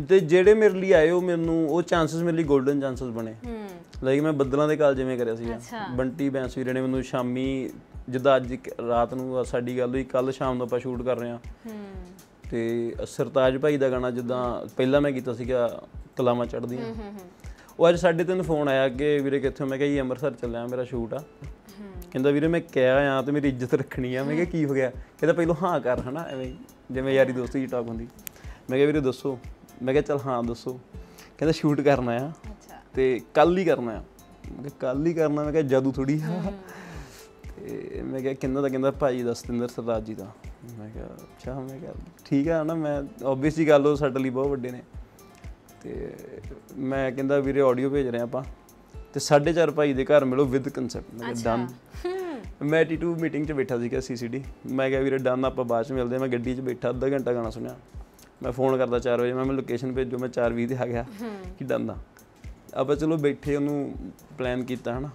ਤੇ ਜਿਹੜੇ ਮੇਰੇ ਲਈ ਆਏ ਉਹ ਮੈਨੂੰ ਉਹ ਚਾਂਸਸ ਮੇਰੇ ਲਈ 골ਡਨ ਚਾਂਸਸ ਬਣੇ। ਹੂੰ। ਲਾਈਕ ਮੈਂ ਬੱਦਲਾਂ ਦੇ ਕਾਲ ਜਿਵੇਂ ਕਰਿਆ ਅੱਛਾ। ਬੰਟੀ ਬੈਂਸ ਵੀਰੇ ਨੇ ਮੈਨੂੰ ਸ਼ਾਮੀ ਜਿੱਦਾਂ ਅੱਜ ਰਾਤ ਨੂੰ ਸਾਡੀ ਗੱਲ ਹੋਈ ਕੱਲ ਸ਼ਾਮ ਨੂੰ ਆਪਾਂ ਸ਼ੂਟ ਕਰ ਰਹੇ ਹਾਂ। ਹੂੰ। ਤੇ ਸਰਤਾਜ ਭਾਈ ਦਾ ਗਾਣਾ ਜਿੱਦਾਂ ਪਹਿਲਾਂ ਮੈਂ ਕੀਤਾ ਸੀਗਾ ਕਲਾਮਾਂ ਚੜਦੀਆਂ ਹੂੰ ਹੂੰ ਉਹ ਅੱਜ ਸਾਡੇ ਤਿੰਨ ਫੋਨ ਆਇਆ ਕਿ ਵੀਰੇ ਕਿੱਥੇ? ਮੈਂ ਕਿਹਾ ਜੀ ਅੰਮ੍ਰਿਤਸਰ ਚੱਲਿਆ ਮੇਰਾ ਸ਼ੂਟ ਆ। ਕਹਿੰਦਾ ਵੀਰੇ ਮੈਂ ਕਿਹਾ ਆ ਤੇ ਮੇਰੀ ਇੱਜ਼ਤ ਰੱਖਣੀ ਆ। ਮੈਂ ਕਿਹਾ ਕੀ ਹੋ ਗਿਆ? ਕਹਿੰਦਾ ਪਹਿਲਾਂ ਹਾਂ ਕਰ ਹਨਾ ਐਵੇਂ ਜਿਵੇਂ ਯਾਰੀ ਦੋਸਤੀ ਦੀ ਟਾਕ ਹੁੰਦੀ। ਮੈਂ ਕਿਹਾ ਵੀਰੇ ਦੱਸੋ। ਮੈਂ ਕਿਹਾ ਚਲ ਹਾਂ ਦੱਸੋ। ਕਹਿੰਦਾ ਸ਼ੂਟ ਕਰਨਾ ਆ। ਅੱਛਾ। ਤੇ ਕੱਲ ਹੀ ਕਰਨਾ ਆ। ਮੈਂ ਕਿਹਾ ਕੱਲ ਹੀ ਕਰਨਾ ਮੈਂ ਕਿਹਾ ਜਾਦੂ ਥੋੜੀ ਆ। ਤੇ ਮੈਂ ਕਿਹਾ ਕਿੰਨਾ ਦਾ ਕਹਿੰਦਾ ਭਾਜੀ ਦਾ ਸਤਿੰਦਰ ਸਰਦਾਰ ਜੀ ਦਾ। ਮੈਂ ਕਿਹਾ ਅੱਛਾ ਮੈਂ ਕਿਹਾ ਠੀਕ ਆ ਨਾ ਮੈਂ ਆਬਵੀਅਸਲੀ ਗੱਲ ਉਹ ਸਾਡੇ ਲਈ ਬਹੁਤ ਵੱਡੇ ਨੇ। ਤੇ ਮੈਂ ਕਹਿੰਦਾ ਵੀਰੇ ਆਡੀਓ ਭੇਜ ਰਹੇ ਆਪਾਂ। ਤੇ 4:30 ਭਾਈ ਦੇ ਘਰ ਮਿਲੋ ਵਿਦ ਕਨਸੈਪਟ ਮੈਂ ਕਿਹਾ ਡਨ ਮੈਂ ਟੀ2 ਮੀਟਿੰਗ 'ਚ ਬੈਠਾ ਸੀਗਾ ਸੀਸੀਡੀ ਮੈਂ ਕਿਹਾ ਵੀਰੇ ਡਨ ਆਪਾਂ ਬਾਅਦ 'ਚ ਮਿਲਦੇ। ਮੈਂ ਗੱਡੀ 'ਚ ਬੈਠਾ ਅੱਧਾ ਘੰਟਾ ਗਾਣਾ ਸੁਣਿਆ। ਮੈਂ ਫੋਨ ਕਰਦਾ 4 ਵਜੇ ਮੈਂ ਮੈਂ ਲੋਕੇਸ਼ਨ ਭੇਜੋ ਮੈਂ 4:20 ਤੇ ਆ ਗਿਆ। ਕਿ ਡਨ ਦਾ ਆਪਾਂ ਚਲੋ ਬੈਠੇ ਉਹਨੂੰ ਪਲਾਨ ਕੀਤਾ ਹਨਾ।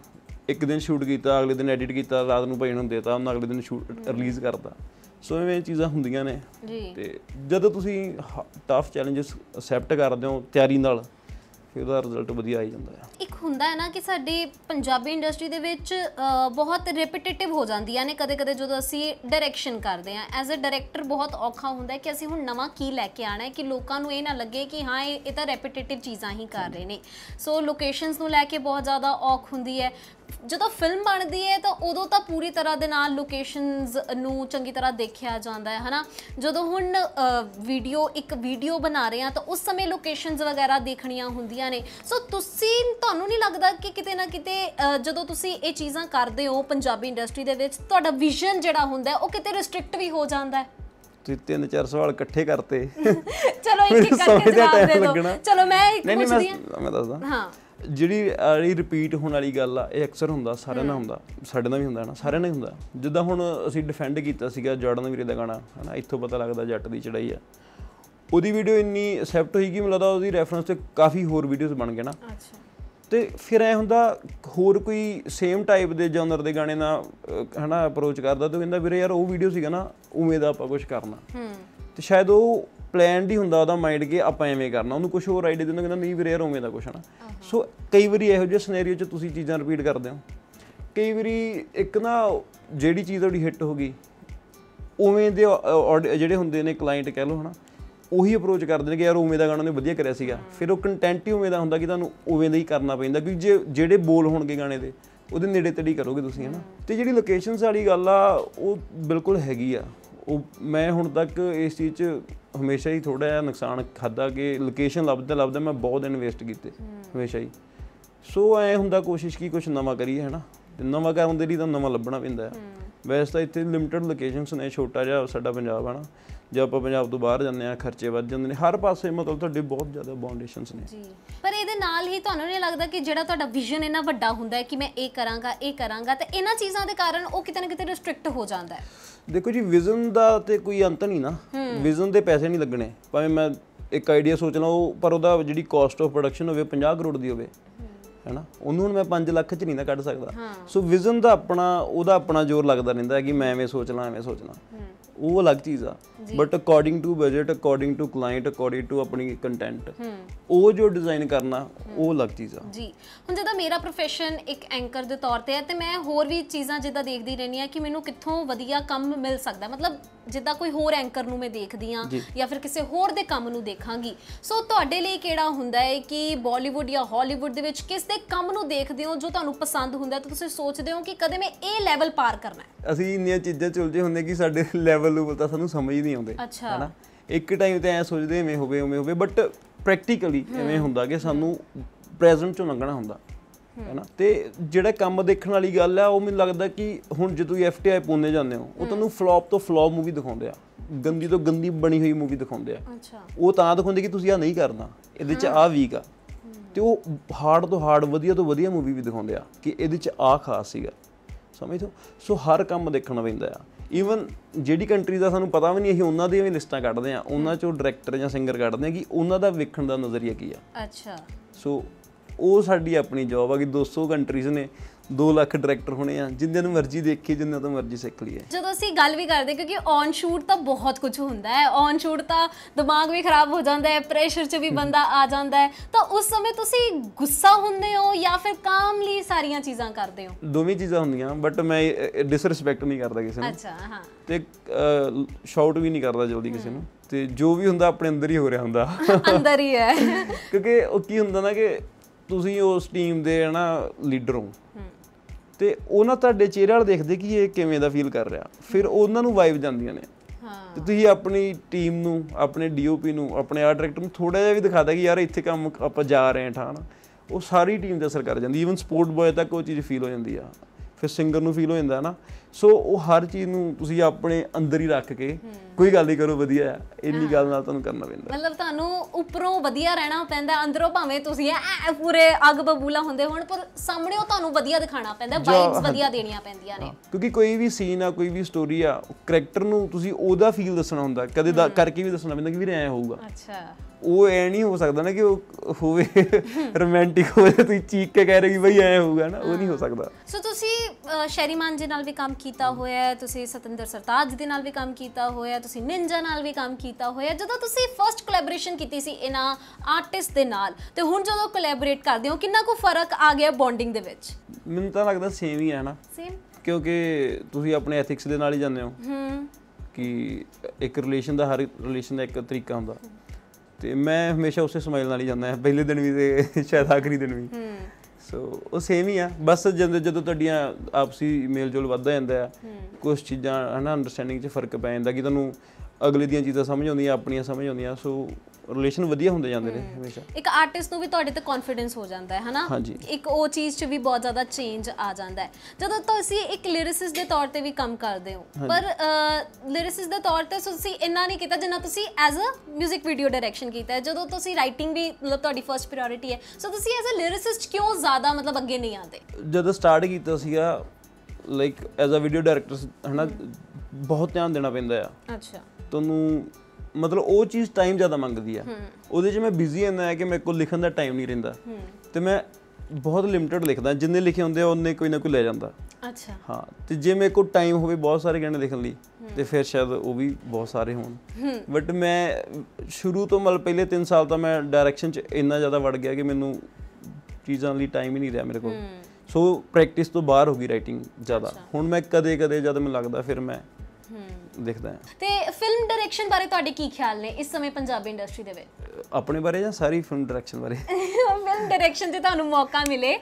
ਇੱਕ ਦਿਨ ਸ਼ੂਟ ਕੀਤਾ ਅਗਲੇ ਦਿਨ ਐਡਿਟ ਕੀਤਾ ਰਾਤ ਨੂੰ ਭਾਈ ਨੂੰ ਦੇਤਾ ਉਹਨਾਂ ਅਗਲੇ ਦਿਨ ਸ਼ੂਟ ਰਿਲੀਜ਼ ਕਰਤਾ। ਸੋ ਐਵੇਂ ਚੀਜ਼ਾਂ ਹੁੰਦੀਆਂ ਨੇ। ਜੀ। ਤੇ ਜਦੋਂ ਤੁਸੀਂ ਟਫ ਚੈਲੰਜਸ ਅਸੈਪਟ ਕਰਦੇ ਹੋ ਤਿਆਰੀ ਨਾਲ ਫਿਰ ਉਹਦਾ ਰਿਜ਼ਲਟ ਵਧੀਆ ਆ ਜਾਂਦਾ ਆ। ਇੱਕ ਹੁੰਦਾ ਹੈ ਨਾ ਕਿ ਸਾਡੀ ਪੰਜਾਬੀ ਇੰਡਸਟਰੀ ਦੇ ਵਿੱਚ ਬਹੁਤ ਰਿਪੀਟੇਟਿਵ ਹੋ ਜਾਂਦੀਆਂ ਨੇ ਕਦੇ-ਕਦੇ ਜਦੋਂ ਅਸੀਂ ਡਾਇਰੈਕਸ਼ਨ ਕਰਦੇ ਹਾਂ। ਐਜ਼ ਅ ਡਾਇਰੈਕਟਰ ਬਹੁਤ ਔਖਾ ਹੁੰਦਾ ਹੈ ਕਿ ਅਸੀਂ ਹੁਣ ਨਵਾਂ ਕੀ ਲੈ ਕੇ ਆਣਾ ਹੈ ਕਿ ਲੋਕਾਂ ਨੂੰ ਇਹ ਨਾ ਲੱਗੇ ਕਿ ਹਾਂ ਇਹ ਤਾਂ ਰਿਪੀਟੇਟਿਵ ਚੀਜ਼ਾਂ ਹੀ ਕਰ ਰਹੇ ਨੇ। ਸੋ ਲੋਕੇਸ਼ਨਸ ਨੂੰ ਲੈ ਕੇ ਬਹੁਤ ਜ਼ਿਆਦਾ ਔਖ ਹੁੰਦੀ ਹੈ। ਜਦੋਂ ਫਿਲਮ ਬਣਦੀ ਹੈ ਤਾਂ ਉਦੋਂ ਤਾਂ ਪੂਰੀ ਤਰ੍ਹਾਂ ਦੇ ਨਾਲ ਲੋਕੇਸ਼ਨਸ ਨੂੰ ਚੰਗੀ ਤਰ੍ਹਾਂ ਦੇਖਿਆ ਜਾਂਦਾ ਹੈ ਹਨਾ? ਜਦੋਂ ਹੁਣ ਵੀਡੀਓ ਇੱਕ ਵੀਡੀਓ ਬਣਾ ਰਹੇ ਆ ਤਾਂ ਉਸ ਸਮੇਂ ਲੋਕੇਸ਼ਨਸ ਵਗੈਰਾ ਦੇਖਣੀਆਂ ਹੁੰਦੀਆਂ ਨੇ। ਸੋ ਤੁਸੀਂ ਤੁਹਾਨੂੰ ਨਹੀਂ ਲੱਗਦਾ ਕਿ ਕਿਤੇ ਨਾ ਕਿਤੇ ਜਦੋਂ ਤੁਸੀਂ ਇਹ ਚੀਜ਼ਾਂ ਕਰਦੇ ਹੋ ਪੰਜਾਬੀ ਇੰਡਸਟਰੀ ਦੇ ਵਿੱਚ ਤੁਹਾਡਾ ਵਿਜ਼ਨ ਜਿਹੜਾ ਹੁੰਦਾ ਉਹ ਕਿਤੇ ਰਿਸਟ੍ਰਿਕਟ ਵੀ ਹੋ ਜਾਂਦਾ ਹੈ? ਤੁਸੀਂ ਤਿੰਨ ਚਾਰ ਸਵਾਲ ਇਕੱਠੇ ਕਰਤੇ। ਚਲੋ ਇੱਕ ਇੱਕ ਕਰਕੇ ਜਵਾਬ ਦੇ ਦਿਓ। ਚਲੋ ਮੈਂ ਇੱਕ ਪੁੱਛਦੀ ਹਾਂ। ਮੈਂ ਦੱਸਦਾ। ਹਾਂ। ਜਿਹੜੀ ਆਲੀ ਰਿਪੀਟ ਹੋਣ ਵਾਲੀ ਗੱਲ ਆ ਇਹ ਅਕਸਰ ਹੁੰਦਾ ਸਾਰਿਆਂ ਨਾਲ ਹੁੰਦਾ ਸਾਡੇ ਨਾਲ ਵੀ ਹੁੰਦਾ ਨਾ ਸਾਰਿਆਂ ਨਾਲ ਹੀ ਹੁੰਦਾ ਜਿੱਦਾਂ ਹੁਣ ਅਸੀਂ ਡਿਫੈਂਡ ਕੀਤਾ ਸੀਗਾ ਜਾਰਡਨ ਵੀਰੇ ਦਾ ਗਾਣਾ ਹਨਾ ਇੱਥੋਂ ਪਤਾ ਲੱਗਦਾ ਜੱਟ ਦੀ ਚੜਾਈ ਆ। ਉਹਦੀ ਵੀਡੀਓ ਇੰਨੀ ਅਸੈਪਟ ਹੋਈ ਕਿ ਮੈਨੂੰ ਲੱਗਦਾ ਉਹਦੀ ਰੈਫਰੈਂਸ ਤੇ ਕਾਫੀ ਹੋਰ ਵੀਡੀਓਜ਼ ਬਣ ਗਏ ਨਾ। ਅੱਛਾ। ਤੇ ਫਿਰ ਐ ਹੁੰਦਾ ਹੋਰ ਕੋਈ ਸੇਮ ਟਾਈਪ ਦੇ ਜਨਰ ਦੇ ਗਾਣੇ ਨਾਲ ਹਨਾ ਅਪਰੋਚ ਕਰਦਾ ਤੇ ਉਹ ਕਹਿੰਦਾ ਵੀਰੇ ਯਾਰ ਉਹ ਵੀਡੀਓ ਸੀਗਾ ਨਾ ਉਵੇਂ ਦਾ ਆਪਾਂ ਕੁਝ ਕਰਨਾ। ਹੂੰ ਤੇ ਸ਼ਾਇਦ ਉਹ ਪਲਾਨਡ ਹੀ ਹੁੰਦਾ ਉਹਦਾ ਮਾਈਂਡ ਕਿ ਆਪਾਂ ਐਵੇਂ ਕਰਨਾ। ਉਹਨੂੰ ਕੁਝ ਹੋਰ ਆਈਡੀਆ ਦਿੰਦਾ ਕਹਿੰਦਾ ਨਹੀਂ ਵੀਰੇ ਯਾਰ ਉਵੇਂ ਦਾ ਕੁਝ ਹਨਾ। ਸੋ ਕਈ ਵਾਰੀ ਇਹੋ ਜਿਹੇ ਸਿਨੈਰੀਓ 'ਚ ਤੁਸੀਂ ਚੀਜ਼ਾਂ ਰਿਪੀਟ ਕਰਦੇ ਹੋ। ਕਈ ਵਾਰੀ ਇੱਕ ਨਾ ਜਿਹੜੀ ਚੀਜ਼ ਤੁਹਾਡੀ ਹਿੱਟ ਹੋ ਗਈ ਉਵੇਂ ਦੇ ਜਿਹੜੇ ਹੁੰਦੇ ਨੇ ਕਲਾਇੰਟ ਕਹਿ ਲਓ ਹਨਾ ਉਹੀ ਅਪਰੋਚ ਕਰਦੇ ਨੇ ਕਿ ਯਾਰ ਉਵੇਂ ਦਾ ਗਾਣਾ ਨੇ ਵਧੀਆ ਕਰਿਆ ਸੀਗਾ। ਫਿਰ ਉਹ ਕੰਟੈਂਟ ਹੀ ਉਵੇਂ ਦਾ ਹੁੰਦਾ ਕਿ ਤੁਹਾਨੂੰ ਉਵੇਂ ਦਾ ਹੀ ਕਰਨਾ ਪੈਂਦਾ ਕਿਉਂਕਿ ਜੇ ਜਿਹੜੇ ਬੋਲ ਹੋਣਗੇ ਗਾਣੇ ਦੇ ਉਹਦੇ ਨੇੜੇ ਤੇੜੀ ਕਰੋਗੇ ਤੁਸੀਂ ਹਨਾ। ਤੇ ਜਿਹੜੀ ਲੋਕੇਸ਼ਨਸ ਵਾਲੀ ਗੱਲ ਆ ਉਹ ਬਿਲਕੁਲ ਹੈਗੀ ਆ। ਉਹ ਮੈਂ ਹੁਣ ਤੱਕ ਇਸ ਚੀਜ਼ 'ਚ ਹਮੇਸ਼ਾ ਹੀ ਥੋੜਾ ਜਿਹਾ ਨੁਕਸਾਨ ਖਾਦਾ ਕਿ ਲੋਕੇਸ਼ਨ ਲੱਭਦਾ ਲੱਭਦਾ ਮੈਂ ਬਹੁਤ ਇਨਵੈਸਟ ਕੀਤੇ ਹਮੇਸ਼ਾ ਹੀ। ਸੋ ਐ ਹੁੰਦਾ ਕੋਸ਼ਿਸ਼ ਕੀ ਕੁਝ ਨਵਾਂ ਕਰੀਏ ਹਨਾ? ਤੇ ਨਵਾਂ ਕਰਨ ਦੇ ਲਈ ਤਾਂ ਨਵਾਂ ਲੱਭਣਾ ਪੈਂਦਾ ਹੈ। ਵੈਸੇ ਤਾਂ ਇੱਥੇ ਲਿਮਟਿਡ ਲੋਕੇਸ਼ਨਸ ਨੇ ਛੋਟਾ ਜਿਹਾ ਸਾਡਾ ਪੰਜਾਬ ਹਨਾ? ਜੇ ਆਪਾਂ ਪੰਜਾਬ ਤੋਂ ਬਾਹਰ ਜਾਂਦੇ ਆ ਖਰਚੇ ਵੱਧ ਜਾਂਦੇ ਨੇ ਹਰ ਪਾਸੇ ਮਤਲਬ ਤੁਹਾਡੇ ਬਹੁਤ ਜ਼ਿਆਦਾ ਬਾਉਂਡੇਸ਼ਨਸ ਨੇ। ਜੀ। ਪਰ ਇਹਦੇ ਨਾਲ ਹੀ ਤੁਹਾਨੂੰ ਨਹੀਂ ਲੱਗਦਾ ਕਿ ਜਿਹੜਾ ਤੁਹਾਡਾ ਵਿਜ਼ਨ ਇੰਨਾ ਵੱਡਾ ਹੁੰਦਾ ਹੈ ਕਿ ਮੈਂ ਇਹ ਕਰਾਂਗਾ ਇਹ ਕਰਾਂਗਾ ਤੇ ਇਹਨਾਂ ਚੀਜ਼ਾਂ ਦੇ ਕਾਰਨ ਉਹ ਕਿਤੇ ਨਾ ਕਿਤੇ ਰਿਸਟ੍ਰਿਕਟ ਹੋ ਜਾਂਦਾ ਹੈ? ਦੇਖੋ ਜੀ ਵਿਜ਼ਨ ਦਾ ਤੇ ਕੋਈ ਅੰਤ ਨਹੀਂ ਨਾ। ਵਿਜ਼ਨ ਦੇ ਪੈਸੇ ਨਹੀਂ ਲੱਗਣੇ। ਭਾਵੇਂ ਮੈਂ ਇੱਕ ਆਈਡੀਆ ਸੋਚ ਲਾਂ ਉਹ ਪਰ ਉਹਦਾ ਜਿਹੜੀ ਕਾਸਟ ਆਫ ਪ੍ਰੋਡਕਸ਼ਨ ਹੋਵੇ 50 ਕਰੋੜ ਦੀ ਹੋਵੇ। ਹੈਨਾ? ਉਹਨੂੰ ਹੁਣ ਮੈਂ 5 ਲੱਖ ਚ ਨਹੀਂ ਨਾ ਕੱਢ ਸਕਦਾ। ਸੋ ਵਿਜ਼ਨ ਦਾ ਆਪਣਾ ਉਹਦਾ ਆਪਣਾ ਜ਼ੋਰ ਲੱਗਦਾ ਰਹਿੰਦਾ ਹੈ ਕਿ ਮੈਂ ਐਵੇਂ ਸੋਚਣਾ ਐਵੇਂ ਸੋਚਣਾ। ਉਹ ਅਲੱਗ ਚੀਜ਼ ਆ। But according to budget according to client according to ਆਪਣੀ ਕੰਟੈਂਟ ਉਹ ਜੋ ਡਿਜ਼ਾਈਨ ਕਰਨਾ ਉਹ ਅਲੱਗ ਚੀਜ਼ ਆ। ਜੀ। ਹੁਣ ਜਦੋਂ ਮੇਰਾ profession ਇੱਕ ਐਂਕਰ ਦੇ ਤੌਰ ਤੇ ਹੈ ਤੇ ਮੈਂ ਹੋਰ ਵੀ ਚੀਜ਼ਾਂ ਜਿੱਦਾਂ ਦੇਖਦੀ ਰਹਿੰਦੀ ਆ ਕਿ ਮੈਨੂੰ ਕਿੱਥੋਂ ਵਧੀਆ ਕੰਮ ਮਿਲ ਸਕਦਾ। ਮਤਲਬ ਜਿੱਦਾਂ ਕੋਈ ਹੋਰ ਐਂਕਰ ਨੂੰ ਮੈਂ ਦੇਖਦੀ ਆ ਜਾਂ। ਫਿਰ ਕਿਸੇ ਹੋਰ ਦੇ ਕੰਮ ਨੂੰ ਦੇਖਾਂਗੀ। ਸੋ ਤੁਹਾਡੇ ਲਈ ਕਿਹੜਾ ਹੁੰਦਾ ਹੈ ਕਿ ਬਾਲੀਵੁੱਡ ਜਾਂ ਹਾਲੀਵੁੱਡ ਦੇ ਵਿੱਚ ਕਿਸ ਦੇ ਕੰਮ ਨੂੰ ਦੇਖਦੇ ਹੋ ਜੋ ਤੁਹਾਨੂੰ ਪਸੰਦ ਹੁੰਦਾ ਤੇ ਤੁਸੀਂ ਸੋਚਦੇ ਹੋ ਕਿ ਕਦੇ ਮੈਂ ਇਹ ਲੈਵਲ ਪਾਰ ਕਰਨਾ ਹੈ? ਅਸੀਂ ਇੰਨੀਆਂ ਚੀਜ਼ਾਂ ਚ ਉਲਝੇ ਹੁੰਦੇ ਕਿ ਸਾਡੇ ਲੈਵਲ ਨੂੰ ਤਾਂ ਸਾਨੂੰ ਸਮਝ ਹੀ ਨਹੀਂ ਆਉਂਦੇ ਹਨਾ? ਇੱਕ ਟਾਈਮ ਤੇ ਐ ਸੋਚਦੇ ਐਵੇਂ ਹੋਵੇ ਉਵੇਂ ਹੋਵੇ ਬਟ ਪ੍ਰੈਕਟੀਕਲੀ ਐਵੇਂ ਹੁੰਦਾ ਕਿ ਸਾਨੂੰ ਪ੍ਰੈਜ਼ੈਂਟ ਚੋਂ ਲੰਘਣਾ ਹੁੰਦਾ ਹੈਨਾ? ਤੇ ਜਿਹੜਾ ਕੰਮ ਦੇਖਣ ਵਾਲੀ ਗੱਲ ਆ ਉਹ ਮੈਨੂੰ ਲੱਗਦਾ ਕਿ ਹੁਣ ਜੇ ਤੁਸੀਂ ਐਫਟੀਆਈ ਪੁੰਨੇ ਜਾਂਦੇ ਹੋ ਉਹ ਤੁਹਾਨੂੰ ਫਲॉप ਤੋਂ ਫਲॉप ਮੂਵੀ ਦਿਖਾਉਂਦੇ ਆ। ਗੰਦੀ ਤੋਂ ਗੰਦੀ ਬਣੀ ਹੋਈ ਮੂਵੀ ਦਿਖਾਉਂਦੇ ਆ। ਅੱਛਾ। ਉਹ ਤਾਂ ਦਿਖਾਉਂਦੇ ਕਿ ਤੁਸੀਂ ਆ ਨਹੀਂ ਕਰਨਾ ਇਹਦੇ 'ਚ ਆ ਵੀਕ ਆ। ਤੇ ਉਹ ਹਾਰਡ ਤੋਂ ਹਾਰਡ ਵਧੀਆ ਤੋਂ ਵਧੀਆ ਮੂਵੀ ਵੀ ਦਿਖਾਉਂਦੇ ਆ ਕਿ ਇਹਦੇ 'ਚ ਆ ਖਾਸ ਸੀਗਾ। ਸਮਝਦੇ ਹੋ? ਸੋ ਹਰ ਕੰਮ ਦੇਖਣਾ ਪੈਂਦਾ ਆ। ਈਵਨ ਜਿਹੜੀ ਕੰਟਰੀ ਦਾ ਸਾਨੂੰ ਪਤਾ ਵੀ ਨਹੀਂ ਅਸੀਂ ਉਹਨਾਂ ਦੀਆਂ ਵੀ ਲਿਸਟਾਂ ਕੱਢਦੇ ਆ। ਉਹਨਾਂ 'ਚੋਂ ਡਾਇਰੈਕਟਰ ਜਾਂ ਸਿੰਗਰ ਕੱਢਦੇ ਆ ਕਿ ਉਹਨਾਂ ਦਾ ਵੇਖਣ ਦਾ ਨਜ਼ਰੀਆ ਕੀ ਆ। ਅੱਛਾ। ਸੋ ਉਹ ਸਾਡੀ ਆਪਣੀ ਜੌਬ ਆ ਕਿ 200 ਕੰਟਰੀਜ਼ ਨੇ 2 ਲੱਖ ਡਾਇਰੈਕਟਰ ਹੋਣੇ ਆ ਜਿੰਨਿਆਂ ਨੂੰ ਮਰਜ਼ੀ ਦੇਖੀ ਜਿੰਨਿਆਂ ਤੋਂ ਮਰਜ਼ੀ ਸਿੱਖ ਲਈਏ। ਜਦੋਂ ਅਸੀਂ ਗੱਲ ਵੀ ਕਰਦੇ ਕਿਉਂਕਿ ਔਨ ਸ਼ੂਟ ਤਾਂ ਬਹੁਤ ਕੁਝ ਹੁੰਦਾ ਹੈ। ਔਨ ਸ਼ੂਟ ਤਾਂ ਦਿਮਾਗ ਵੀ ਖਰਾਬ ਹੋ ਜਾਂਦਾ ਹੈ ਪ੍ਰੈਸ਼ਰ 'ਚ ਵੀ ਬੰਦਾ ਆ ਜਾਂਦਾ ਹੈ। ਤਾਂ ਉਸ ਸਮੇਂ ਤੁਸੀਂ ਗੁੱਸਾ ਹੁੰਦੇ ਹੋ ਜਾਂ ਫਿਰ ਕਾਮਲੀ ਸਾਰੀਆਂ ਚੀਜ਼ਾਂ ਕਰਦੇ ਹੋ? ਦੋਵੇਂ ਚੀਜ਼ਾਂ ਹੁੰਦੀਆਂ ਬਟ ਮੈਂ ਡਿਸਰੈਸਪੈਕਟ ਨਹੀਂ ਕਰਦਾ ਕਿਸੇ ਨੂੰ। ਅੱਛਾ ਹਾਂ। ਤੇ ਸ਼ਾਊਟ ਵੀ ਨਹੀਂ ਕਰਦਾ ਜਲਦੀ ਕਿਸੇ ਨੂੰ। ਤੇ ਜੋ ਵੀ ਹੁੰਦਾ ਆਪਣੇ ਅੰਦਰ ਹੀ ਹੋ ਰਿਹਾ ਹੁੰਦਾ। ਅੰਦਰ ਹੀ ਹੈ। ਕਿਉਂਕਿ ਉਹ ਕੀ ਹੁੰਦਾ ਨਾ ਕਿ ਤੁਸੀਂ ਉਸ ਟੀਮ ਦੇ ਨਾ ਲੀਡਰ ਹੋ। ਤੇ ਉਹ ਨਾ ਤੁਹਾਡੇ ਚਿਹਰੇ ਵਾਲ ਦੇਖਦੇ ਕਿ ਇਹ ਕਿਵੇਂ ਦਾ ਫੀਲ ਕਰ ਰਿਹਾ। ਫਿਰ ਉਹਨਾਂ ਨੂੰ ਵਾਈਬ ਜਾਂਦੀਆਂ ਨੇ। ਹਾਂ। ਤੇ ਤੁਸੀਂ ਆਪਣੀ ਟੀਮ ਨੂੰ ਆਪਣੇ ਡੀਓਪੀ ਨੂੰ ਆਪਣੇ ਆਰਟ ਡਾਇਰੈਕਟਰ ਨੂੰ ਥੋੜਾ ਜਿਹਾ ਵੀ ਦਿਖਾਦਾ ਕਿ ਯਾਰ ਇੱਥੇ ਕੰਮ ਆਪਾਂ ਜਾ ਰਹੇ ਹਾਂ ਠਾਣ। ਉਹ ਸਾਰੀ ਟੀਮ ਤੇ ਅਸਰ ਕਰ ਜਾਂਦੀ। ਈਵਨ ਸਪੋਰਟ ਬॉय ਤੱਕ ਉਹ ਚੀਜ਼ ਫੀਲ ਹੋ ਜਾਂਦੀ ਆ। ਫਿਰ ਸਿੰਗਰ ਨੂੰ ਫੀਲ ਹੋ ਜਾਂਦਾ ਨਾ। ਸੋ ਉਹ ਹਰ ਚੀਜ਼ ਨੂੰ ਤੁਸੀਂ ਆਪਣੇ ਅੰਦਰ ਹੀ ਰੱਖ ਕੇ ਕੋਈ ਗੱਲ ਨਹੀਂ ਕਰੋ ਵਧੀਆ ਆ ਇੰਨੀ ਗੱਲ ਨਾਲ ਤੁਹਾਨੂੰ ਕਰਨਾ ਪੈਂਦਾ। ਮਤਲਬ ਤੁਹਾਨੂੰ ਉੱਪਰੋਂ ਵਧੀਆ ਰਹਿਣਾ ਪੈਂਦਾ ਅੰਦਰੋਂ ਭਾਵੇਂ ਤੁਸੀਂ ਐ ਪੂਰੇ ਅੱਗ ਬਬੂਲਾ ਹੁੰਦੇ ਹੋਣ ਪਰ ਸਾਹਮਣੇ ਉਹ ਤੁਹਾਨੂੰ ਵਧੀਆ ਦਿਖਾਣਾ ਪੈਂਦਾ ਵਾਈਬਸ ਵਧੀਆ ਦੇਣੀਆਂ ਪੈਂਦੀਆਂ ਨੇ। ਕਿਉਂਕਿ ਕੋਈ ਵੀ ਸੀਨ ਆ ਕੋਈ ਵੀ ਸਟੋਰੀ ਆ ਕਰੈਕਟਰ ਨੂੰ ਤੁਸੀਂ ਉਹਦਾ ਫੀਲ ਦੱਸਣਾ ਹੁੰਦਾ ਕਦੇ ਦਾ ਕਰਕੇ ਵੀ ਦੱਸਣਾ ਪੈਂਦਾ ਕਿ ਵੀਰੇ ਐ ਹੋਊਗਾ। ਅੱਛਾ। ਉਹ ਐ ਨਹੀਂ ਹੋ ਸਕਦਾ ਨਾ ਕਿ ਉਹ ਹੋਵੇ ਰੋਮਾਂਟਿਕ ਹੋਵੇ ਤੁਸੀਂ ਚੀਕ ਕੇ ਕਹਿ ਰਹੇ ਕਿ ਬਈ ਐ ਹੋਊਗਾ ਨਾ ਉਹ ਨਹੀਂ ਹੋ ਸਕਦਾ। ਸੋ ਤੁਸੀਂ ਅ, ਸ਼ੈਰੀ ਮਾਨ ਜੀ ਨਾਲ ਵੀ ਕੰਮ ਕੀਤਾ ਹੋਇਆ ਤੁਸੀਂ ਸਤਿੰਦਰ ਸਰਤਾਜ ਦੇ ਨਾਲ ਵੀ ਕੰਮ ਕੀਤਾ ਹੋਇਆ ਤੁਸੀਂ ਨਿੰਜਾ ਨਾਲ ਵੀ ਕੰਮ ਕੀਤਾ ਹੋਇਆ। ਜਦੋਂ ਤੁਸੀਂ ਫਰਸਟ ਕੋਲੈਬੋਰੇਸ਼ਨ ਕੀਤੀ ਸੀ ਇਹਨਾਂ ਆਰਟਿਸਟ ਦੇ ਨਾਲ ਤੇ ਹੁਣ ਜਦੋਂ ਕੋਲੈਬੋਰੇਟ ਕਰਦੇ ਹੋ ਕਿੰਨਾ ਕੁ ਫ਼ਰਕ ਆ ਗਿਆ ਬੌਂਡਿੰਗ ਦੇ ਵਿੱਚ? ਮੈਨੂੰ ਤਾਂ ਲੱਗਦਾ ਸੇਮ ਹੀ ਹੈ ਨਾ। ਸੇਮ ਕਿਉਂਕਿ ਤੁਸੀਂ ਆਪਣੇ ਐਥਿਕਸ ਦੇ ਨਾਲ ਹੀ ਜਾਂਦੇ ਹੋ। ਹੂੰ। ਕਿ ਇੱਕ ਰਿਲੇਸ਼ਨ ਦਾ ਹਰ ਰਿਲੇਸ਼ਨ ਦਾ ਇੱਕ ਤਰੀਕਾ ਹੁੰਦਾ। ਤੇ ਮੈਂ ਹਮੇਸ਼ਾ ਉਸੇ ਸਮਾਈਲ ਨਾਲ ਹੀ ਜਾਂਦਾ। ਹਾਂ ਪਹਿਲੇ ਦਿਨ ਵੀ ਤੇ ਸ਼ਾਇਦ ਆਖਰੀ ਦਿਨ ਵੀ। ਹੂੰ। ਸੋ ਉਹ ਸੇਮ ਹੀ ਆ। ਬਸ ਜਦੋਂ ਜਦੋਂ ਤੁਹਾਡੀਆਂ ਆਪਸੀ ਮੇਲ ਜੋਲ ਵੱਧਦਾ ਜਾਂਦਾ ਆ ਕੁਝ ਚੀਜ਼ਾਂ ਹਨਾ ਅੰਡਰਸਟੈਂਡਿੰਗ 'ਚ ਫ਼ਰਕ ਪੈ ਜਾਂਦਾ ਕਿ ਤੁਹਾਨੂੰ ਅਗਲੇ ਦੀਆਂ ਚੀਜ਼ਾਂ ਸਮਝ ਆਉਂਦੀਆਂ ਆਪਣੀਆਂ ਸਮਝ ਆਉਂਦੀਆਂ। ਸੋ ਰਿਲੇਸ਼ਨ ਵਧੀਆ ਹੁੰਦੇ ਜਾਂਦੇ ਨੇ ਹਮੇਸ਼ਾ। ਇੱਕ ਆਰਟਿਸਟ ਨੂੰ ਵੀ ਤੁਹਾਡੇ ਤੇ ਕੌਨਫੀਡੈਂਸ ਹੋ ਜਾਂਦਾ ਹੈ ਹਨਾ। ਇੱਕ ਉਹ ਚੀਜ਼ 'ਚ ਵੀ ਬਹੁਤ ਜ਼ਿਆਦਾ ਚੇਂਜ ਆ ਜਾਂਦਾ ਹੈ। ਜਦੋਂ ਤੁਸੀਂ ਇੱਕ ਲਿਰਿਸਿਸਟ ਦੇ ਤੌਰ ਤੇ ਵੀ ਕੰਮ ਕਰਦੇ ਹੋ ਪਰ ਲਿਰਿਸਿਸਟ ਦੇ ਤੌਰ ਤੇ ਤੁਸੀਂ ਇੰਨਾ ਨਹੀਂ ਕੀਤਾ ਜਿੰਨਾ ਤੁਸੀਂ ਐਜ਼ ਅ 뮤직 ਵੀਡੀਓ ਡਾਇਰੈਕਸ਼ਨ ਕੀਤਾ ਹੈ। ਜਦੋਂ ਤੁਸੀਂ ਰਾਈਟਿੰਗ ਵੀ ਮਤਲਬ ਤੁਹਾਡੀ ਫਰਸਟ ਪ੍ਰਾਇੋਰਟੀ ਹੈ ਸੋ ਤੁਸੀਂ ਐਜ਼ ਅ ਲਿਰਿਸਿਸਟ ਕਿਉਂ ਜ਼ਿਆਦਾ ਮਤਲਬ ਅੱਗੇ ਨਹੀਂ ਆਉਂਦੇ? ਜਦੋਂ ਸਟਾਰਟ ਕੀਤਾ ਸੀਗਾ like as a video director ਹਨਾ ਬਹੁਤ ਧਿਆਨ ਦੇਣਾ ਪੈਂਦਾ ਆ। ਅੱਛਾ। ਤੁਹਾਨੂੰ ਮਤਲਬ ਉਹ ਚੀਜ਼ ਟਾਈਮ ਜ਼ਿਆਦਾ ਮੰਗਦੀ ਆ। ਉਹਦੇ 'ਚ ਮੈਂ ਬਿਜ਼ੀ ਹੁੰਦਾ ਹੈ ਕਿ ਮੇਰੇ ਕੋਲ ਲਿਖਣ ਦਾ ਟਾਈਮ ਨਹੀਂ ਰਹਿੰਦਾ। ਤੇ ਮੈਂ ਬਹੁਤ ਲਿਮਟਿਡ ਲਿਖਦਾ ਜਿੰਨੇ ਲਿਖੇ ਹੁੰਦੇ ਆ ਉਹਨੇ ਕੋਈ ਨਾ ਕੋਈ ਲੈ ਜਾਂਦਾ। ਅੱਛਾ। ਹਾਂ ਤੇ ਜੇ ਮੇਰੇ ਕੋਲ ਟਾਈਮ ਹੋਵੇ ਬਹੁਤ ਸਾਰੇ ਗਾਣੇ ਲਿਖਣ ਲਈ ਤੇ ਫਿਰ ਸ਼ਾਇਦ ਉਹ ਵੀ ਬਹੁਤ ਸਾਰੇ ਹੋਣ। ਬਟ ਮੈਂ ਸ਼ੁਰੂ ਤੋਂ ਮਤਲਬ ਪਹਿਲੇ 3 ਸਾਲ ਤਾਂ ਮੈਂ ਡਾਇਰੈਕਸ਼ਨ 'ਚ ਇੰਨਾ ਜ਼ਿਆਦਾ ਵੜ ਗਿਆ ਕਿ ਮੈਨੂੰ ਚੀਜ਼ਾਂ ਲਈ ਟਾਈਮ ਹੀ ਨਹੀਂ ਰਿਹਾ ਮੇਰੇ ਕੋਲ। ਸੋ ਪ੍ਰੈਕਟਿਸ ਤੋਂ ਬਾਹਰ ਹੋ ਗਈ ਰਾਈਟਿੰਗ ਜ਼ਿਆਦਾ। ਹੁਣ ਮੈਂ ਕਦੇ ਕਦੇ ਜਦ ਮੈਨੂੰ ਲੱਗਦਾ ਫਿਰ ਮੈਂ ਲਿਖਦਾ ਹਾਂ। ਤੇ ਫਿਲਮ ਡਾਇਰੈਕਸ਼ਨ ਬਾਰੇ ਤੁਹਾਡੇ ਕੀ ਖਿਆਲ ਨੇ ਇਸ ਸਮੇਂ ਪੰਜਾਬੀ ਇੰਡਸਟਰੀ ਦੇ ਵਿੱਚ? ਆਪਣੇ ਬਾਰੇ ਜਾਂ ਸਾਰੀ ਫਿਲਮ ਡਾਇਰੈਕਸ਼ਨ ਬਾਰੇ? ਫਿਲਮ ਡਾਇਰੈਕਸ਼ਨ ਤੇ ਤੁਹਾਨੂੰ ਮੌਕਾ ਮਿਲੇ।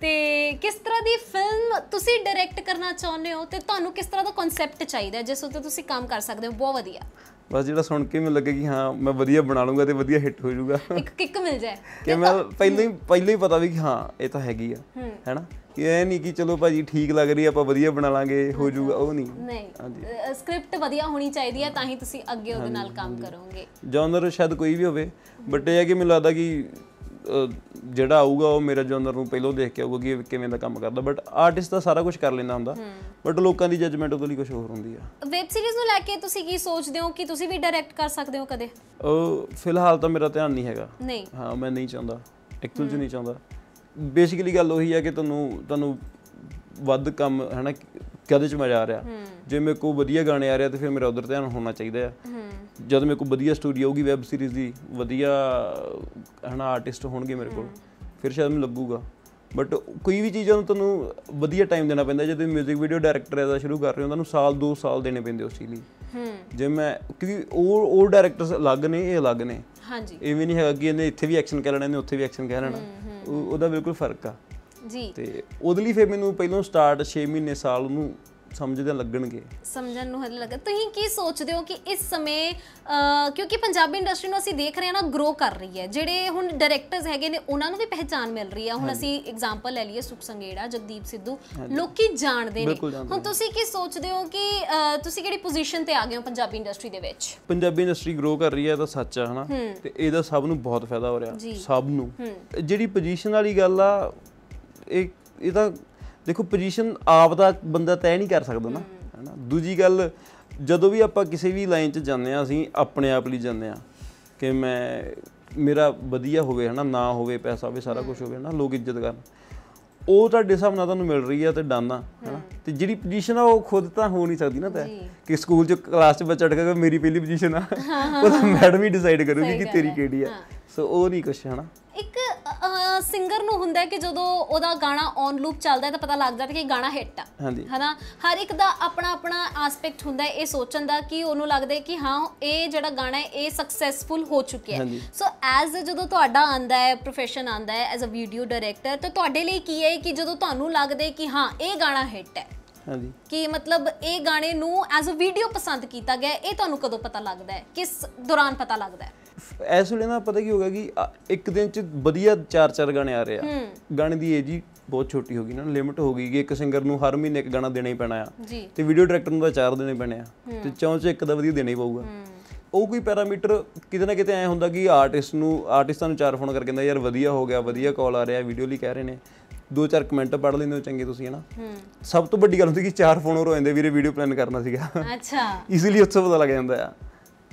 ਤੇ ਕਿਸ ਤਰ੍ਹਾਂ ਦੀ ਫਿਲਮ ਤੁਸੀਂ ਡਾਇਰੈਕਟ ਕਰਨਾ ਚਾਹੁੰਦੇ ਹੋ ਤੇ ਤੁਹਾਨੂੰ ਕਿਸ ਤਰ੍ਹਾਂ ਦਾ ਕਨਸੈਪਟ ਚਾਹੀਦਾ ਜਿਸ ਉੱਤੇ ਤੁਸੀਂ ਕੰਮ ਕਰ ਸਕਦੇ ਹੋ? ਬਹੁਤ ਵਧੀਆ। ਬਸ ਜਿਹੜਾ ਸੁਣ ਕੇ ਮੈਨੂੰ ਲੱਗੇ ਕਿ ਹਾਂ ਮੈਂ ਵਧੀਆ ਬਣਾ ਲੂੰਗਾ ਤੇ ਵਧੀਆ ਹਿੱਟ ਹੋ ਜਾਊਗਾ। ਇੱਕ ਕਿੱਕ ਮਿਲ ਜਾਏ। ਕਿ ਮੈਂ ਪਹਿਲਾਂ ਹੀ ਪਹਿਲਾਂ ਹੀ ਪਤਾ ਵੀ ਕਿ ਹਾਂ ਇਹ ਤਾਂ ਹੈਗੀ ਆ। ਹੈਨਾ? ਇਹ ਨਹੀਂ ਕਿ ਚਲੋ ਭਾਜੀ ਠੀਕ ਲੱਗ ਰਹੀ ਆਪਾਂ ਵਧੀਆ ਬਣਾ ਲਾਂਗੇ ਹੋ ਜਾਊਗਾ ਉਹ ਨਹੀਂ। ਨਹੀਂ ਸਕ੍ਰਿਪਟ ਵਧੀਆ ਹੋਣੀ ਚਾਹੀਦੀ ਹੈ ਤਾਂ ਹੀ ਤੁਸੀਂ ਅੱਗੇ ਉਹਦੇ ਨਾਲ ਕੰਮ ਕਰੋਗੇ। ਜਨਰ ਸ਼ਾਇਦ ਕੋਈ ਵੀ ਹੋਵੇ ਬਟ ਇਹ ਹੈ ਕਿ ਮੈਨੂੰ ਲੱਗਦਾ ਕਿ ਜਿਹੜਾ ਆਊਗਾ ਉਹ ਮੇਰਾ ਜਨਰ ਨੂੰ ਪਹਿਲਾਂ ਦੇਖ ਕੇ ਆਊਗਾ ਕਿ ਇਹ ਕਿਵੇਂ ਦਾ ਕੰਮ ਕਰਦਾ। ਬਟ ਆਰਟਿਸਟ ਤਾਂ ਸਾਰਾ ਕੁਝ ਕਰ ਲੈਂਦਾ ਹੁੰਦਾ ਬਟ ਲੋਕਾਂ ਦੀ ਜੱਜਮੈਂਟ ਉਹਦੇ ਲਈ ਕੁਝ ਹੋਰ ਹੁੰਦੀ ਆ। ਵੈਬ ਸੀਰੀਜ਼ ਨੂੰ ਲੈ ਕੇ ਤੁਸੀਂ ਕੀ ਸੋਚਦੇ ਹੋ ਕਿ ਤੁਸੀਂ ਵੀ ਡਾਇਰੈਕਟ ਕਰ ਸਕਦੇ ਹੋ ਕਦੇ? ਉਹ ਫਿਲਹਾਲ ਤਾਂ ਮੇਰਾ ਧਿਆਨ ਨਹੀਂ ਹੈਗਾ। ਨਹੀਂ। ਹਾਂ ਮੈਂ ਨਹੀਂ ਚਾਹੁੰਦਾ। ਐਕਚੁਅਲ ਚ ਨਹੀਂ ਚਾਹੁੰਦਾ। ਬੇਸਿਕਲੀ ਗੱਲ ਉਹੀ ਹੈ ਕਿ ਤੁਹਾਨੂੰ ਤੁਹਾਨੂੰ ਵੱਧ ਕੰਮ ਹਨਾ ਕਦੇ ਚ ਮਜ਼ਾ ਆ ਰਿਹਾ। ਜੇ ਮੇਰੇ ਕੋਲ ਵਧੀਆ ਗਾਣੇ ਆ ਰਿਹਾ ਤੇ ਫਿਰ ਮੇਰਾ ਉਧਰ ਧਿਆਨ ਹੋਣਾ ਚਾਹੀਦਾ ਆ। ਜਦ ਮੇਰੇ ਕੋਲ ਵਧੀਆ ਸਟੂਡੀਓ ਹੋਊਗੀ ਵੈਬ ਸੀਰੀਜ਼ ਦੀ ਵਧੀਆ ਹਨਾ ਆਰਟਿਸਟ ਹੋਣਗੇ ਮੇਰੇ ਕੋਲ ਫਿਰ ਸ਼ਾਇਦ ਮੈਨੂੰ ਲੱਗੂਗਾ। ਬਟ ਕੋਈ ਵੀ ਚੀਜ਼ਾਂ ਨੂੰ ਤੁਹਾਨੂੰ ਵਧੀਆ ਟਾਈਮ ਦੇਣਾ ਪੈਂਦਾ 뮤직 ਵੀਡੀਓ ਡਾਇਰੈਕਟਰ ਐਦਾ ਸ਼ੁਰੂ ਕਰ ਰਹੇ ਹੋ ਤੁਹਾਨੂੰ ਸਾਲ 2 ਸਾਲ ਦੇਣੇ ਪੈਂਦੇ ਉਸ ਚੀਜ਼ ਲਈ। ਜੇ ਮੈਂ ਕਿਉਂਕਿ ਉਹ ਉਹ ਡਾਇਰੈਕਟਰਸ ਅਲੱਗ ਨੇ ਇਹ ਅਲੱਗ ਨੇ। ਹਾਂਜੀ। ਐਵੇਂ ਨਹੀਂ ਹੈਗਾ ਕਿ ਇਹਨੇ ਇੱਥੇ ਵੀ ਐਕਸ਼ਨ ਕਹਿ ਲੈਣਾ ਇਹਨੇ ਉੱਥੇ ਵੀ ਐਕਸ਼ਨ ਕਹਿ ਲੈਣਾ। ਉਹਦਾ ਬਿਲਕੁਲ ਫ਼ਰਕ ਆ। ਜੀ। ਤੇ ਉਹਦੇ ਲਈ ਫਿਰ ਮੈਨੂੰ ਪਹਿਲਾਂ ਸਟਾਰਟ 6 ਮਹੀਨੇ ਸਾਲ ਉਹਨੂੰ ਸਮਝਦੇ ਲੱਗਣਗੇ। ਸਮਝਣ ਨੂੰ ਹਲੇ ਲੱਗਾ। ਤੁਸੀਂ ਕੀ ਸੋਚਦੇ ਹੋ ਕਿ ਇਸ ਸਮੇਂ ਕਿਉਂਕਿ ਪੰਜਾਬੀ ਇੰਡਸਟਰੀ ਨੂੰ ਅਸੀਂ ਦੇਖ ਰਹੇ ਹਾਂ ਨਾ ਗਰੋ ਕਰ ਰਹੀ ਹੈ। ਜਿਹੜੇ ਹੁਣ ਡਾਇਰੈਕਟਰਸ ਹੈਗੇ ਨੇ ਉਹਨਾਂ ਨੂੰ ਵੀ ਪਹਿਚਾਨ ਮਿਲ ਰਹੀ ਹੈ। ਹੁਣ ਅਸੀਂ ਐਗਜ਼ਾਮਪਲ ਲੈ ਲਈਏ ਸੁਖ ਸੰਗੇੜਾ ਜਗਦੀਪ ਸਿੱਧੂ। ਲੋਕੀ ਜਾਣਦੇ ਨੇ। ਹੁਣ ਤੁਸੀਂ ਕੀ ਸੋਚਦੇ ਹੋ ਕਿ ਤੁਸੀਂ ਕਿਹੜੀ ਪੋਜੀਸ਼ਨ ਤੇ ਆ ਗਏ ਹੋ ਪੰਜਾਬੀ ਇੰਡਸਟਰੀ ਦੇ ਵਿੱਚ? ਪੰਜਾਬੀ ਇੰਡਸਟਰੀ ਗਰੋ ਕਰ ਰਹੀ ਹੈ ਤਾਂ ਸੱਚ ਆ ਹਨਾ? ਤੇ ਇਹਦਾ ਸਭ ਨੂੰ ਬਹੁਤ ਫਾਇਦਾ ਹੋ ਰਿਹਾ। ਸਭ ਨੂੰ। ਜਿਹੜੀ ਪੋਜੀਸ਼ਨ ਵਾਲੀ ਗੱਲ ਆ ਇਹ ਇਹ ਤਾਂ ਦੇਖੋ ਪੋਜੀਸ਼ਨ ਆਪ ਦਾ ਬੰਦਾ ਤੈਅ ਨਹੀਂ ਕਰ ਸਕਦਾ ਨਾ ਹਨਾ? ਦੂਜੀ ਗੱਲ ਜਦੋਂ ਵੀ ਆਪਾਂ ਕਿਸੇ ਵੀ ਲਾਈਨ 'ਚ ਜਾਂਦੇ ਆ ਅਸੀਂ ਆਪਣੇ ਆਪ ਲਈ ਜਾਂਦੇ ਆ ਕਿ ਮੈਂ ਮੇਰਾ ਵਧੀਆ ਹੋਵੇ ਹਨਾ? ਨਾ ਹੋਵੇ ਪੈਸਾ ਹੋਵੇ ਸਾਰਾ ਕੁਝ ਹੋਵੇ ਨਾ ਲੋਕ ਇੱਜ਼ਤ ਕਰਨ। ਉਹ ਤੁਹਾਡੇ ਹਿਸਾਬ ਨਾਲ ਤੁਹਾਨੂੰ ਮਿਲ ਰਹੀ ਆ ਤੇ ਡਾਨਾ ਹਨਾ? ਤੇ ਜਿਹੜੀ ਪੋਜੀਸ਼ਨ ਆ ਉਹ ਖੁਦ ਤਾਂ ਹੋ ਨਹੀਂ ਸਕਦੀ ਨਾ ਤੈ ਕਿ ਸਕੂਲ 'ਚ ਕਲਾਸ 'ਚ ਬੱਚਾ ਅਟਕੇਗਾ ਮੇਰੀ ਪਹਿਲੀ ਪੋਜੀਸ਼ਨ ਆ। ਉਹ ਤਾਂ ਮੈਡਮ ਹੀ ਡਿਸਾਈਡ ਕਰੂਗੀ ਕਿ ਤੇਰੀ ਕਿਹੜੀ ਆ। ਸੋ ਉਹ ਨਹੀਂ ਕੁਛ ਹਨਾ? ਇੱਕ ਸਿੰਗਰ ਨੂੰ ਹੁੰਦਾ ਕਿ ਜਦੋਂ ਉਹਦਾ ਗਾਣਾ ਔਨ ਲੂਪ ਚੱਲਦਾ ਹੈ ਤਾਂ ਪਤਾ ਲੱਗ ਜਾਂਦਾ ਕਿ ਗਾਣਾ ਹਿੱਟ ਆ। ਹਨਾ? ਹਰ ਇੱਕ ਦਾ ਆਪਣਾ ਆਪਣਾ ਐਸਪੈਕਟ ਹੁੰਦਾ ਹੈ ਇਹ ਸੋਚਣ ਦਾ ਕਿ ਉਹਨੂੰ ਲੱਗਦਾ ਹੈ ਕਿ ਹਾਂ ਇਹ ਜਿਹੜਾ ਗਾਣਾ ਹੈ ਇਹ ਸਕਸੈਸਫੁਲ ਹੋ ਚੁੱਕਿਆ ਹੈ। ਸੋ ਐਜ਼ ਜਦੋਂ ਤੁਹਾਡਾ ਆਂਦਾ ਹੈ profession ਆਂਦਾ ਹੈ ਐਜ਼ ਅ ਵੀਡੀਓ ਡਾਇਰੈਕਟਰ ਤਾਂ ਤੁਹਾਡੇ ਲਈ ਕੀ ਹੈ ਕਿ ਜਦੋਂ ਤੁਹਾਨੂੰ ਲੱਗਦਾ ਹੈ ਕਿ ਹਾਂ ਇਹ ਗਾਣਾ ਹਿੱਟ ਹੈ? ਹਾਂਜੀ। ਕਿ ਮਤਲਬ ਇਹ ਗਾਣੇ ਨੂੰ ਐਜ਼ ਅ ਵੀਡੀਓ ਪਸੰਦ ਕੀਤਾ ਗਿਆ ਇਹ ਤੁਹਾਨੂੰ ਕਦੋਂ ਪਤਾ ਲੱਗਦਾ ਹੈ? ਕਿਸ ਦੌਰਾਨ ਪਤਾ ਲੱਗਦਾ ਹੈ? ਇਸ ਵੇਲੇ ਨਾ ਪਤਾ ਕੀ ਹੋਗਾ ਕਿ ਆ- ਇੱਕ ਦਿਨ 'ਚ ਵਧੀਆ ਚਾਰ ਚਾਰ ਗਾਣੇ ਆ ਰਹੇ ਆ। ਗਾਣੇ ਦੀ ਏਜ ਹੀ ਬਹੁਤ ਛੋਟੀ ਹੋ ਗਈ ਨਾ ਲਿਮਿਟ ਹੋ ਗਈ ਕਿ ਇੱਕ ਸਿੰਗਰ ਨੂੰ ਹਰ ਮਹੀਨੇ ਇੱਕ ਗਾਣਾ ਦੇਣਾ ਹੀ ਪੈਣਾ ਆ। ਤੇ ਵੀਡੀਓ ਡਾਇਰੈਕਟਰ ਨੂੰ ਤਾਂ ਚਾਰ ਦੇਣੇ ਪੈਣੇ ਆ। ਤੇ ਚੌਂ 'ਚ ਇੱਕ ਦਾ ਵਧੀਆ ਦੇਣਾ ਹੀ ਪਊਗਾ। ਉਹ ਕੋਈ ਪੈਰਾਮੀਟਰ ਕਿਤੇ ਨਾ ਕਿਤੇ ਐ ਹੁੰਦਾ ਕਿ ਆਰਟਿਸਟ ਨੂੰ ਆਰਟਿਸਟਾਂ ਨੂੰ ਚਾਰ ਫੋਨ ਕਰਕੇ ਕਹਿੰਦਾ ਯਾਰ ਵਧੀਆ ਹੋ ਗਿਆ ਵਧੀਆ ਕਾਲ ਆ ਰਿਹਾ ਵੀਡੀਓ ਲਈ ਕਹਿ ਰਹੇ ਨੇ। ਦੋ ਚਾਰ ਕਮੈਂਟ ਪੜ੍ਹ ਲੈਂਦੇ ਹੋ ਚੰਗੇ ਤੁਸੀਂ ਹਨਾ? ਸਭ ਤੋਂ ਵੱਡੀ ਗੱਲ ਹੁੰਦੀ ਕਿ ਚਾਰ ਫੋਨ ਹੋ ਜਾਂਦੇ ਵੀਰੇ ਵੀਡੀਓ ਪਲਾਨ ਕਰਨਾ ਸੀਗਾ। ਅੱਛਾ। ਈਜ਼ੀਲੀ ਉੱਥੋਂ ਪਤਾ ਲੱਗ ਜਾਂਦਾ ਆ।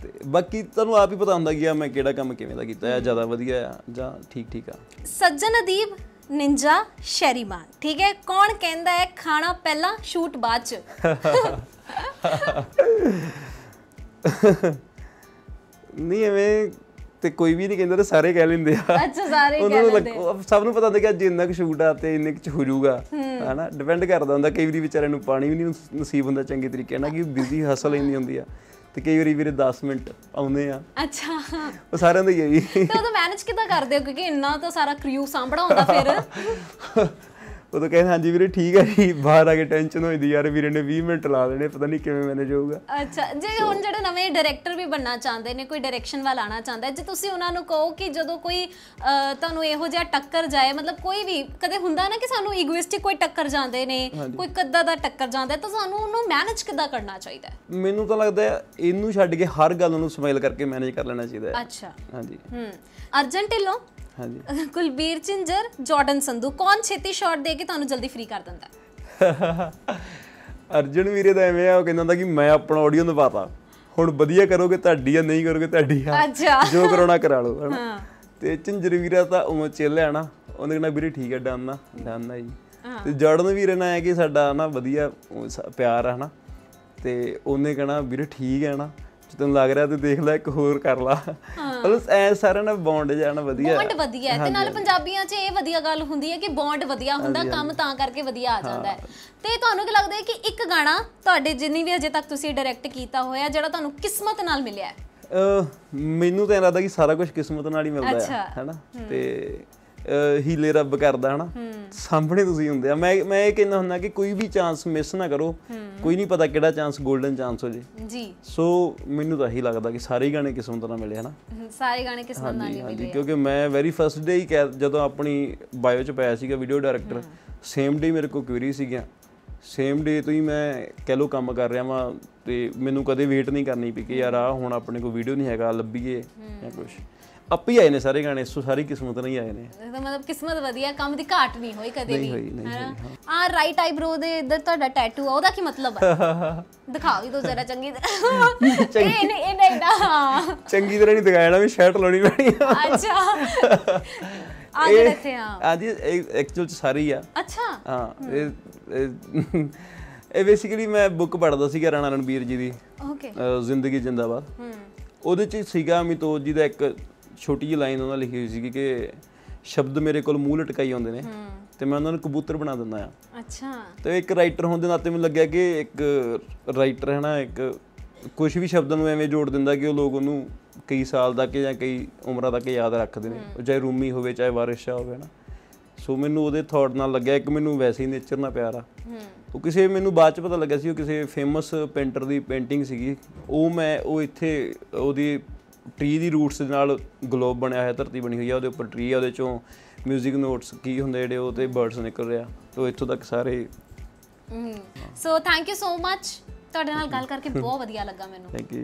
ਤੇ ਬਾਕੀ ਤੁਹਾਨੂੰ ਆਪ ਹੀ ਪਤਾ ਹੁੰਦਾ ਕਿ ਆ ਮੈਂ ਕਿਹੜਾ ਕੰਮ ਕਿਵੇਂ ਦਾ ਕੀਤਾ ਹੈ ਜ਼ਿਆਦਾ ਵਧੀਆ ਆ ਜਾਂ ਠੀਕ ਠੀਕ ਆ। ਸੱਜਣ ਅਦੀਬ ਨਿੰਜਾ ਸ਼ੈਰੀਮਾਨ। ਠੀਕ ਹੈ ਕੌਣ ਕਹਿੰਦਾ ਹੈ ਖਾਣਾ ਪਹਿਲਾਂ ਸ਼ੂਟ ਬਾਅਦ ਚ? ਨਹੀਂ ਐਵੇਂ ਤੇ ਕੋਈ ਵੀ ਨਹੀਂ ਕਹਿੰਦਾ ਤੇ ਸਾਰੇ ਕਹਿ ਲੈਂਦੇ ਆ। ਅੱਛਾ ਸਾਰੇ ਉਹਨਾਂ ਕਹਿ ਨੂੰ ਲੈਂਦੇ ਲੱਗ- ਉਹ ਸਭ ਨੂੰ ਪਤਾ ਹੁੰਦਾ ਕਿ ਅੱਜ ਇੰਨਾ ਕੁ ਸ਼ੂਟ ਆ ਤੇ ਇੰਨੇ ਕੁ ਚ ਹੋ ਜਾਊਗਾ। ਹਨਾ ਡਿਪੈਂਡ ਕਰਦਾ ਹੁੰਦਾ ਕਈ ਵਾਰੀ ਵਿਚਾਰਿਆਂ ਨੂੰ ਪਾਣੀ ਵੀ ਨਹੀਂ ਨਸੀਬ ਹੁੰਦਾ ਚੰਗੇ ਤਰੀਕੇ ਨਾਲ ਕਿ ਬਿਜ਼ੀ ਹਸਲ ਇੰਨੀ ਹੁੰਦੀ ਆ। ਤੇ ਕਈ ਵਾਰੀ ਵੀਰੇ 10 ਮਿੰਟ ਆਉਂਦੇ ਆ। ਅੱਛਾ। ਉਹ ਸਾਰਿਆਂ ਦਾ ਹੀ ਹੈ ਜੀ। ਤੇ ਉਦੋਂ ਮੈਨੇਜ ਕਿੱਦਾਂ ਕਰਦੇ ਹੋ? ਕਿਉਂਕਿ ਇੰਨਾ ਤਾਂ ਸਾਰਾ ਕ੍ਰਿਊ ਸਾਂਭਣਾ ਹੁੰਦਾ ਫਿਰ। ਉਹ ਤਾਂ ਕਹਿੰਦੇ ਹਾਂਜੀ ਵੀਰੇ ਠੀਕ ਹੈ ਜੀ ਬਾਹਰ ਆ ਕੇ ਟੈਨਸ਼ਨ ਹੋਈਦੀ ਯਾਰ ਵੀਰੇ ਨੇ 20 ਮਿੰਟ ਲਾ ਦੇਣੇ ਪਤਾ ਨਹੀਂ ਕਿਵੇਂ ਮੈਨੇਜ ਹੋਊਗਾ। ਅੱਛਾ ਜੇ ਹੁਣ ਜਿਹੜੇ ਨਵੇਂ ਡਾਇਰੈਕਟਰ ਵੀ ਬਣਨਾ ਚਾਹੁੰਦੇ ਨੇ ਕੋਈ ਡਾਇਰੈਕਸ਼ਨ ਵੱਲ ਆਣਾ ਚਾਹੁੰਦਾ ਜੇ ਤੁਸੀਂ ਉਹਨਾਂ ਨੂੰ ਕਹੋ ਕਿ ਜਦੋਂ ਕੋਈ ਤੁਹਾਨੂੰ ਇਹੋ ਜਿਹਾ ਟੱਕਰ ਜਾਏ ਮਤਲਬ ਕੋਈ ਵੀ ਕਦੇ ਹੁੰਦਾ ਨਾ ਕਿ ਸਾਨੂੰ ਈਗੋਇਸਟਿਕ ਕੋਈ ਟੱਕਰ ਜਾਂਦੇ ਨੇ ਕੋਈ ਕੱਦਾ ਦਾ ਟੱਕਰ ਜਾਂਦਾ ਤਾਂ ਸਾਨੂੰ ਉਹਨੂੰ ਮੈਨੇਜ ਕਿੱਦਾਂ ਕਰਨਾ ਚਾਹੀਦਾ ਮੈਨੂੰ ਤਾਂ ਲੱਗਦਾ ਇਹਨੂੰ ਛੱਡ ਕੇ ਹਰ ਗੱਲ ਨੂੰ ਸਮਾਈਲ ਕਰਕੇ ਮੈਨੇਜ ਕਰ ਲੈਣਾ ਚਾਹੀਦਾ ਹੈ। ਅੱਛਾ। ਹਾਂਜੀ। ਹੂੰ। ਅਰਜਨ ਢਿੱਲੋਂ? ਹਾਂਜੀ। ਕੁਲਬੀਰ ਚਿੰਜਰ ਜਾਰਡਨ ਸੰਧੂ ਕੌਣ ਛੇਤੀ ਸ਼ਾਟ ਦੇ ਕੇ ਤੁਹਾਨੂੰ ਜਲਦੀ ਫ੍ਰੀ ਕਰ ਦਿੰਦਾ? ਹੈ? ਅਰਜਨ ਵੀਰੇ ਦਾ ਐਵੇਂ ਆ ਉਹ ਕਹਿੰਦਾ ਹੁੰਦਾ ਕਿ ਮੈਂ ਆਪਣਾ ਆਡੀਓ ਨਿਭਾਤਾ। ਹੁਣ ਵਧੀਆ ਕਰੋਗੇ ਤੁਹਾਡੀ ਆ ਨਹੀਂ ਕਰੋਗੇ ਤੁਹਾਡੀ ਆ। ਅੱਛਾ। ਜੋ ਕਰਾਉਣਾ ਕਰਾ ਲਓ ਹਨਾ? ਹਾਂ। ਤੇ ਝੰਜਰ ਵੀਰਾ ਤਾਂ ਉਹ ਚਿੱਲ ਆ ਨਾ ਉਹਨੇ ਕਹਿਣਾ ਵੀਰੇ ਠੀਕ ਹੈ ਡਨ ਨਾ ਡਨ ਆ ਜੀ। ਤੇ ਜੜਨ ਵੀਰੇ ਨਾਲ ਹੈ ਕਿ ਸਾਡਾ ਨਾ ਵਧੀਆ ਪਿਆਰ ਆ ਹਨਾ? ਤੇ ਉਹਨੇ ਕਹਿਣਾ ਵੀਰੇ ਠੀਕ ਹੈ ਨਾ ਜੇ ਤੈਨੂੰ ਲੱਗ ਰਿਹਾ ਤੇ ਦੇਖ ਲੈ ਇੱਕ ਹੋਰ ਕਰ ਲਾ। ਮਤਲਬ ਐ ਸਾਰਿਆਂ ਨਾਲ ਬੌਂਡ ਜਾਣਾ ਵਧੀਆ। ਬੌਂਡ ਵਧੀਆ ਤੇ ਨਾਲ ਪੰਜਾਬੀਆਂ 'ਚ ਇਹ ਵਧੀਆ ਗੱਲ ਹੁੰਦੀ ਹੈ ਕਿ ਬੌਂਡ ਵਧੀਆ ਹੁੰਦਾ ਕੰਮ ਤਾਂ ਕਰਕੇ ਵਧੀਆ ਆ ਜਾਂਦਾ ਹੈ। ਤੇ ਤੁਹਾਨੂੰ ਕੀ ਲੱਗਦਾ ਹੈ ਕਿ ਇੱਕ ਗਾਣਾ ਤੁਹਾਡੇ ਜਿੰਨੀ ਵੀ ਅਜੇ ਤੱਕ ਤੁਸੀਂ ਡਾਇਰੈਕਟ ਕੀਤਾ ਹੋਇਆ ਜਿਹੜਾ ਤੁਹਾਨੂੰ ਕਿਸਮਤ ਨਾਲ ਮਿਲਿਆ ਹੈ? ਮੈਨੂੰ ਤਾਂ ਲੱਗਦਾ ਕਿ ਸਾਰਾ ਕੁਝ ਕਿਸਮਤ ਨਾਲ ਹੀ ਮਿਲਦਾ। ਹੈ ਹੈਨਾ ਤੇ ਹੀਲੇ ਰੱਬ ਕਰਦਾ ਹਨਾ? ਸਾਹਮਣੇ ਤੁਸੀਂ ਹੁੰਦੇ ਆ। ਮੈਂ ਮੈਂ ਇਹ ਕਹਿੰਦਾ ਹੁੰਦਾ ਕਿ ਕੋਈ ਵੀ ਚਾਂਸ ਮਿਸ ਨਾ ਕਰੋ। ਕੋਈ ਨਹੀਂ ਪਤਾ ਕਿਹੜਾ ਚਾਂਸ 골ਡਨ ਚਾਂਸ ਹੋ ਜੇ। ਜੀ। ਸੋ ਮੈਨੂੰ ਤਾਂ ਇਹੀ ਲੱਗਦਾ ਕਿ ਸਾਰੇ ਗਾਣੇ ਕਿਸਮਤ ਨਾਲ ਮਿਲੇ ਹਨਾ? ਸਾਰੇ ਗਾਣੇ ਕਿਸਮਤ ਨਾਲ ਹਾਂਜੀ ਮਿਲੇ ਕਿਉਂਕਿ ਮੈਂ ਵੈਰੀ ਫਸਟ ਡੇ ਹੀ ਜਦੋਂ ਆਪਣੀ ਬਾਇਓ ਚ ਪਾਇਆ ਸੀਗਾ ਵੀਡੀਓ ਡਾਇਰੈਕਟਰ ਸੇਮ ਡੇ ਮੇਰੇ ਕੋਲ ਕੁਇਰੀ ਸੀਗੀਆਂ। ਸੇਮ ਡੇ ਤੋਂ ਹੀ ਮੈਂ ਕਹਿ ਲੋ ਕੰਮ ਕਰ ਰਿਹਾ ਵਾਂ ਤੇ ਮੈਨੂੰ ਕਦੇ ਵੇਟ ਨਹੀਂ ਕਰਨੀ ਪਈ ਕਿ ਯਾਰ ਆ ਹੁਣ ਆਪਣੇ ਕੋਲ ਵੀਡੀਓ ਨਹੀਂ ਹੈਗਾ ਲੱਭੀਏ ਜਾਂ ਕੁਝ ਆਪੇ ਹੀ ਆਏ ਨੇ ਸਾਰੇ ਗਾਣੇ ਸੋ ਸਾਰੀ ਕਿਸਮਤ ਨਾਲ ਹੀ ਆਏ ਨੇ। ਇਹਦਾ ਮਤਲਬ ਕਿਸਮਤ ਵਧੀਆ ਕੰਮ ਦੀ ਘਾਟ ਨਹੀਂ ਹੋਈ ਕਦੇ ਵੀ। ਨਹੀਂ ਹੋਈ, ਨਹੀਂ ਆ ਰਾਈਟ ਆਈਬ੍ਰੋ ਦੇ ਇੱਧਰ ਤੁਹਾਡਾ ਟੈਟੂ ਆ ਉਹਦਾ ਕੀ ਮਤਲਬ ਹੈ? ਦਿਖਾਓ ਵੀ ਦੋ ਜ਼ਰਾ ਚੰਗੀ ਤਰ੍ਹਾਂ। ਇਹ ਨਹੀਂ ਇਹ ਨਹੀਂ ਨਾ। ਚੰਗੀ ਤਰ੍ਹਾਂ ਨਹੀਂ ਦਿਖਾਇਆ ਨਾ ਵੀ ਸ਼ਰਟ ਲਾਉਣੀ ਪੈਣੀ ਆ। ਅੱਛਾ। ਆ ਜਿਹੜੇ ਇੱਥੇ ਆ। ਹਾਂਜੀ ਐਕਚੁਅਲ ਚ ਸਾਰੀ ਆ। ਅੱਛਾ। ਹਾਂ ਇਹ ਇਹ- ਬੇਸਿਕਲੀ ਮੈਂ ਬੁੱਕ ਪੜ੍ਹਦਾ ਸੀਗਾ ਰਾਣਾ ਰਣਬੀਰ ਜੀ ਦੀ। ਓਕੇ ਜ਼ਿੰਦਗੀ ਜਿੰਦਾਬਾਦ। ਹੂੰ। ਉਹਦੇ ਚ ਸੀਗਾ ਮਿਤੋਜ ਜੀ ਦਾ ਇੱਕ ਛੋਟੀ ਜਿਹੀ ਲਾਈਨ ਉਹਨਾਂ ਲਿਖੀ ਹੋਈ ਸੀਗੀ ਕਿ ਸ਼ਬਦ ਮੇਰੇ ਕੋਲ ਮੂੰਹ ਲਟਕਾਈ ਆਉਂਦੇ ਨੇ ਤੇ ਮੈਂ ਉਹਨਾਂ ਨੂੰ ਕਬੂਤਰ ਬਣਾ ਦਿੰਦਾ ਆ ਅੱਛਾ। ਤੇ ਇੱਕ ਰਾਈਟਰ ਹੋਣ ਦੇ ਨਾਤੇ ਮੈਨੂੰ ਲੱਗਿਆ ਕਿ ਇੱਕ ਰਾਈਟਰ ਹੈ ਨਾ ਇੱਕ ਕੁਝ ਵੀ ਸ਼ਬਦਾਂ ਨੂੰ ਐਵੇਂ ਜੋੜ ਦਿੰਦਾ ਕਿ ਉਹ ਲੋਕ ਉਹਨੂੰ ਕਈ ਸਾਲ ਤੱਕ ਜਾਂ ਕਈ ਉਮਰਾਂ ਤੱਕ ਯਾਦ ਰੱਖਦੇ ਨੇ ਉਹ ਚਾਹੇ ਰੂਮੀ ਹੋਵੇ ਚਾਹੇ ਵਾਰਿਸ ਹੋਵੇ ਨਾ। ਸੋ ਮੈਨੂੰ ਉਹਦੇ ਥਾਟ ਨਾਲ ਲੱਗਿਆ ਇੱਕ ਮੈਨੂੰ ਵੈਸੇ ਹੀ ਨੇਚਰ ਨਾਲ ਪਿਆਰ ਆ। ਉਹ ਕਿਸੇ ਮੈਨੂੰ ਬਾਅਦ ਚ ਪਤਾ ਲੱਗਾ ਸੀ ਉਹ ਕਿਸੇ ਫੇਮਸ ਪੇਂਟਰ ਦੀ ਪੇਂਟਿੰਗ ਸੀਗੀ। ਉਹ ਮੈਂ ਉਹ ਇੱਥੇ ਉਹਦੀ ਟਰੀ ਦੀ ਰੂਟਸ ਦੇ ਨਾਲ ਗਲੋਬ ਬਣਿਆ ਹੋਇਆ ਧਰਤੀ ਬਣੀ ਹੋਈ ਆ ਉਹਦੇ ਉੱਪਰ ਟਰੀ ਆ ਉਹਦੇ ਚੋਂ 뮤직 ਨੋਟਸ ਕੀ ਹੁੰਦੇ ਜਿਹੜੇ ਉਹ ਤੇ ਬਰਡਸ ਨਿਕਲ ਰਿਹਾ ਤੋਂ ਇੱਥੋਂ ਤੱਕ ਸਾਰੇ ਸੋ ਥੈਂਕ ਯੂ ਸੋ ਮੱਚ ਤੁਹਾਡੇ ਨਾਲ ਗੱਲ ਕਰਕੇ ਬਹੁਤ ਵਧੀਆ ਲੱਗਾ ਮੈਨੂੰ। Thank you